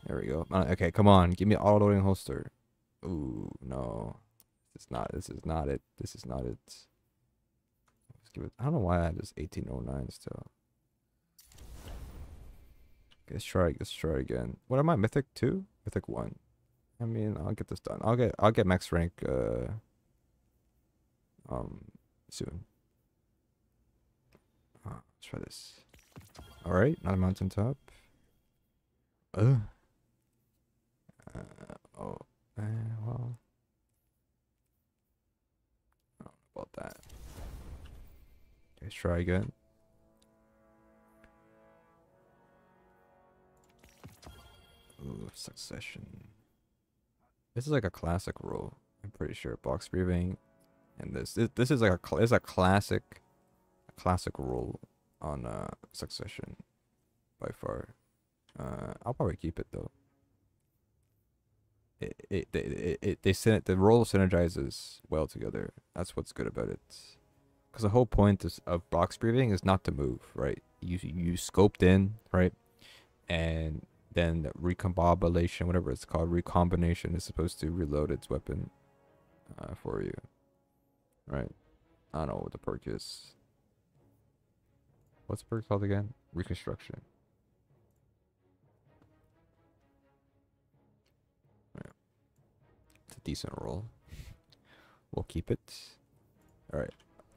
Speaker 1: There we go. Uh, Okay, come on. Give me auto loading holster. Ooh, no. This is not this is not it. This is not it. Let's give it I don't know why I had this 1809 still. Okay, let's try let's try again. What am I? Mythic two? Mythic one. I mean I'll get this done. I'll get I'll get max rank uh um soon. Uh, let's try this. Alright, not a mountaintop. Uh. Uh, oh, uh, well. I don't know about that. Let's try again. Ooh, succession. This is like a classic role. I'm pretty sure box breathing, and this this, is like a is a classic, a classic role on uh succession, by far. Uh, I'll probably keep it though. It it it, it, it they syn- the role synergizes well together. That's what's good about it. Because the whole point is, of box breathing is not to move, right? You you scoped in, right, and then the recombobulation, whatever it's called, recombination is supposed to reload its weapon uh, for you, right? I don't know what the perk is. What's the perk called again? Reconstruction. It's a decent roll. We'll keep it. All right.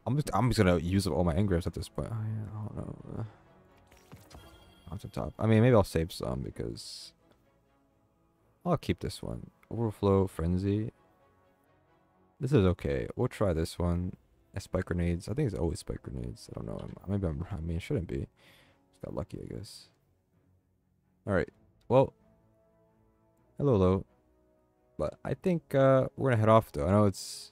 Speaker 1: I'm just I'm just gonna use up all my engrams at this point. Oh, yeah, I don't know. The top. I mean, maybe I'll save some because I'll keep this one. Overflow frenzy. This is okay. We'll try this one. Spike grenades. I think it's always spike grenades. I don't know. Maybe I'm. I mean, it shouldn't be. Just got lucky, I guess. All right. Well. Hello, hello. But I think uh, we're gonna head off though. I know it's.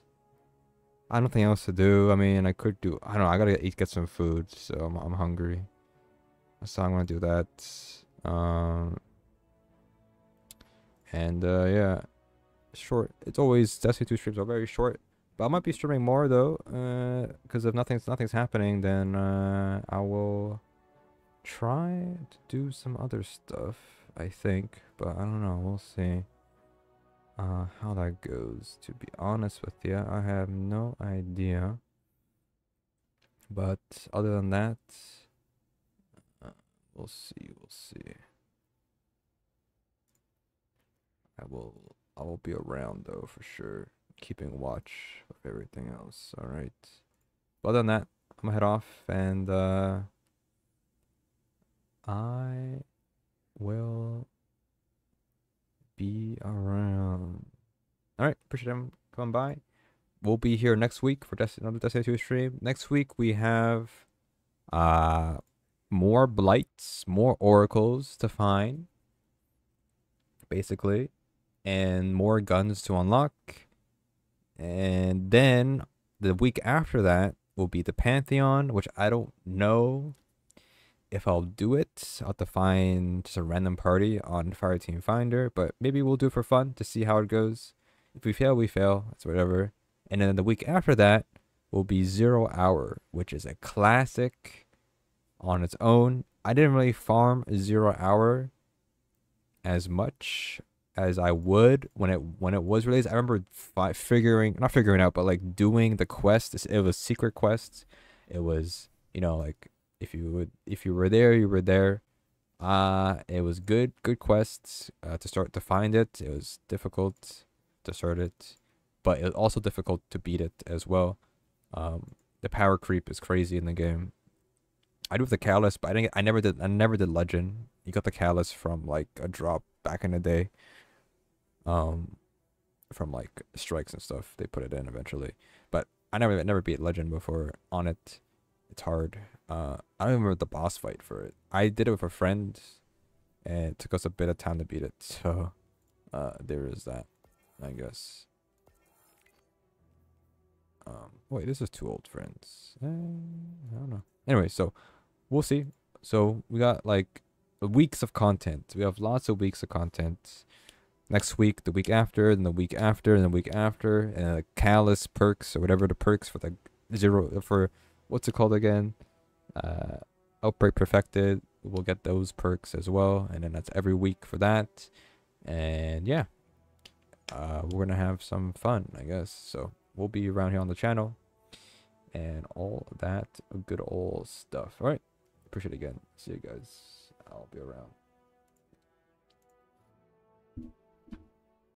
Speaker 1: I don't think else to do. I mean, I could do. I don't know. I gotta eat, get some food, so I'm, I'm hungry. So I'm gonna do that. Um. And uh, yeah, short. It's always Destiny 2 streams are very short, but I might be streaming more though. Uh, because if nothing's nothing's happening, then uh, I will try to do some other stuff. I think, but I don't know. We'll see. Uh, how that goes. To be honest with you, I have no idea. But other than that, uh, we'll see. We'll see. I will. I will be around though for sure, keeping watch of everything else. All right. Other than that, I'm gonna head off and uh, I will be around. All right, appreciate them coming by. We'll be here next week for another Destiny 2 stream. Next week we have uh more blights, more oracles to find, basically, and more guns to unlock. And then the week after that will be the Pantheon, which I don't know if I'll do it. I'll have to find just a random party on Fireteam Finder, but maybe we'll do it for fun to see how it goes. If we fail, we fail. That's whatever. And then the week after that will be Zero Hour, which is a classic on its own. I didn't really farm Zero Hour as much as I would when it when it was released. I remember fi- figuring not figuring out, but like doing the quest. It was secret quests. It was you know like if you would if you were there, you were there. Uh, it was good, good quests uh, to start to find it. It was difficult to start it, but it was also difficult to beat it as well. Um, the power creep is crazy in the game. I do have the callus, but I didn't. I never did. I never did legend. You got the callus from like a drop back in the day. Um, from like strikes and stuff. They put it in eventually, but I never never beat legend before on it. It's hard. Uh, I don't remember the boss fight for it. I did it with a friend, and it took us a bit of time to beat it. So, uh, there is that, I guess. Um, wait, this is two old friends. Eh, I don't know. Anyway, so we'll see. So we got like weeks of content. We have lots of weeks of content. Next week, the week after, and the week after, and the week after, and the callus perks or whatever the perks for the zero for what's it called again? Uh, Outbreak Perfected. We'll get those perks as well, and then that's every week for that. And yeah, uh, we're gonna have some fun, I guess. So we'll be around here on the channel, and all that good old stuff. All right, appreciate it again. See you guys. I'll be around.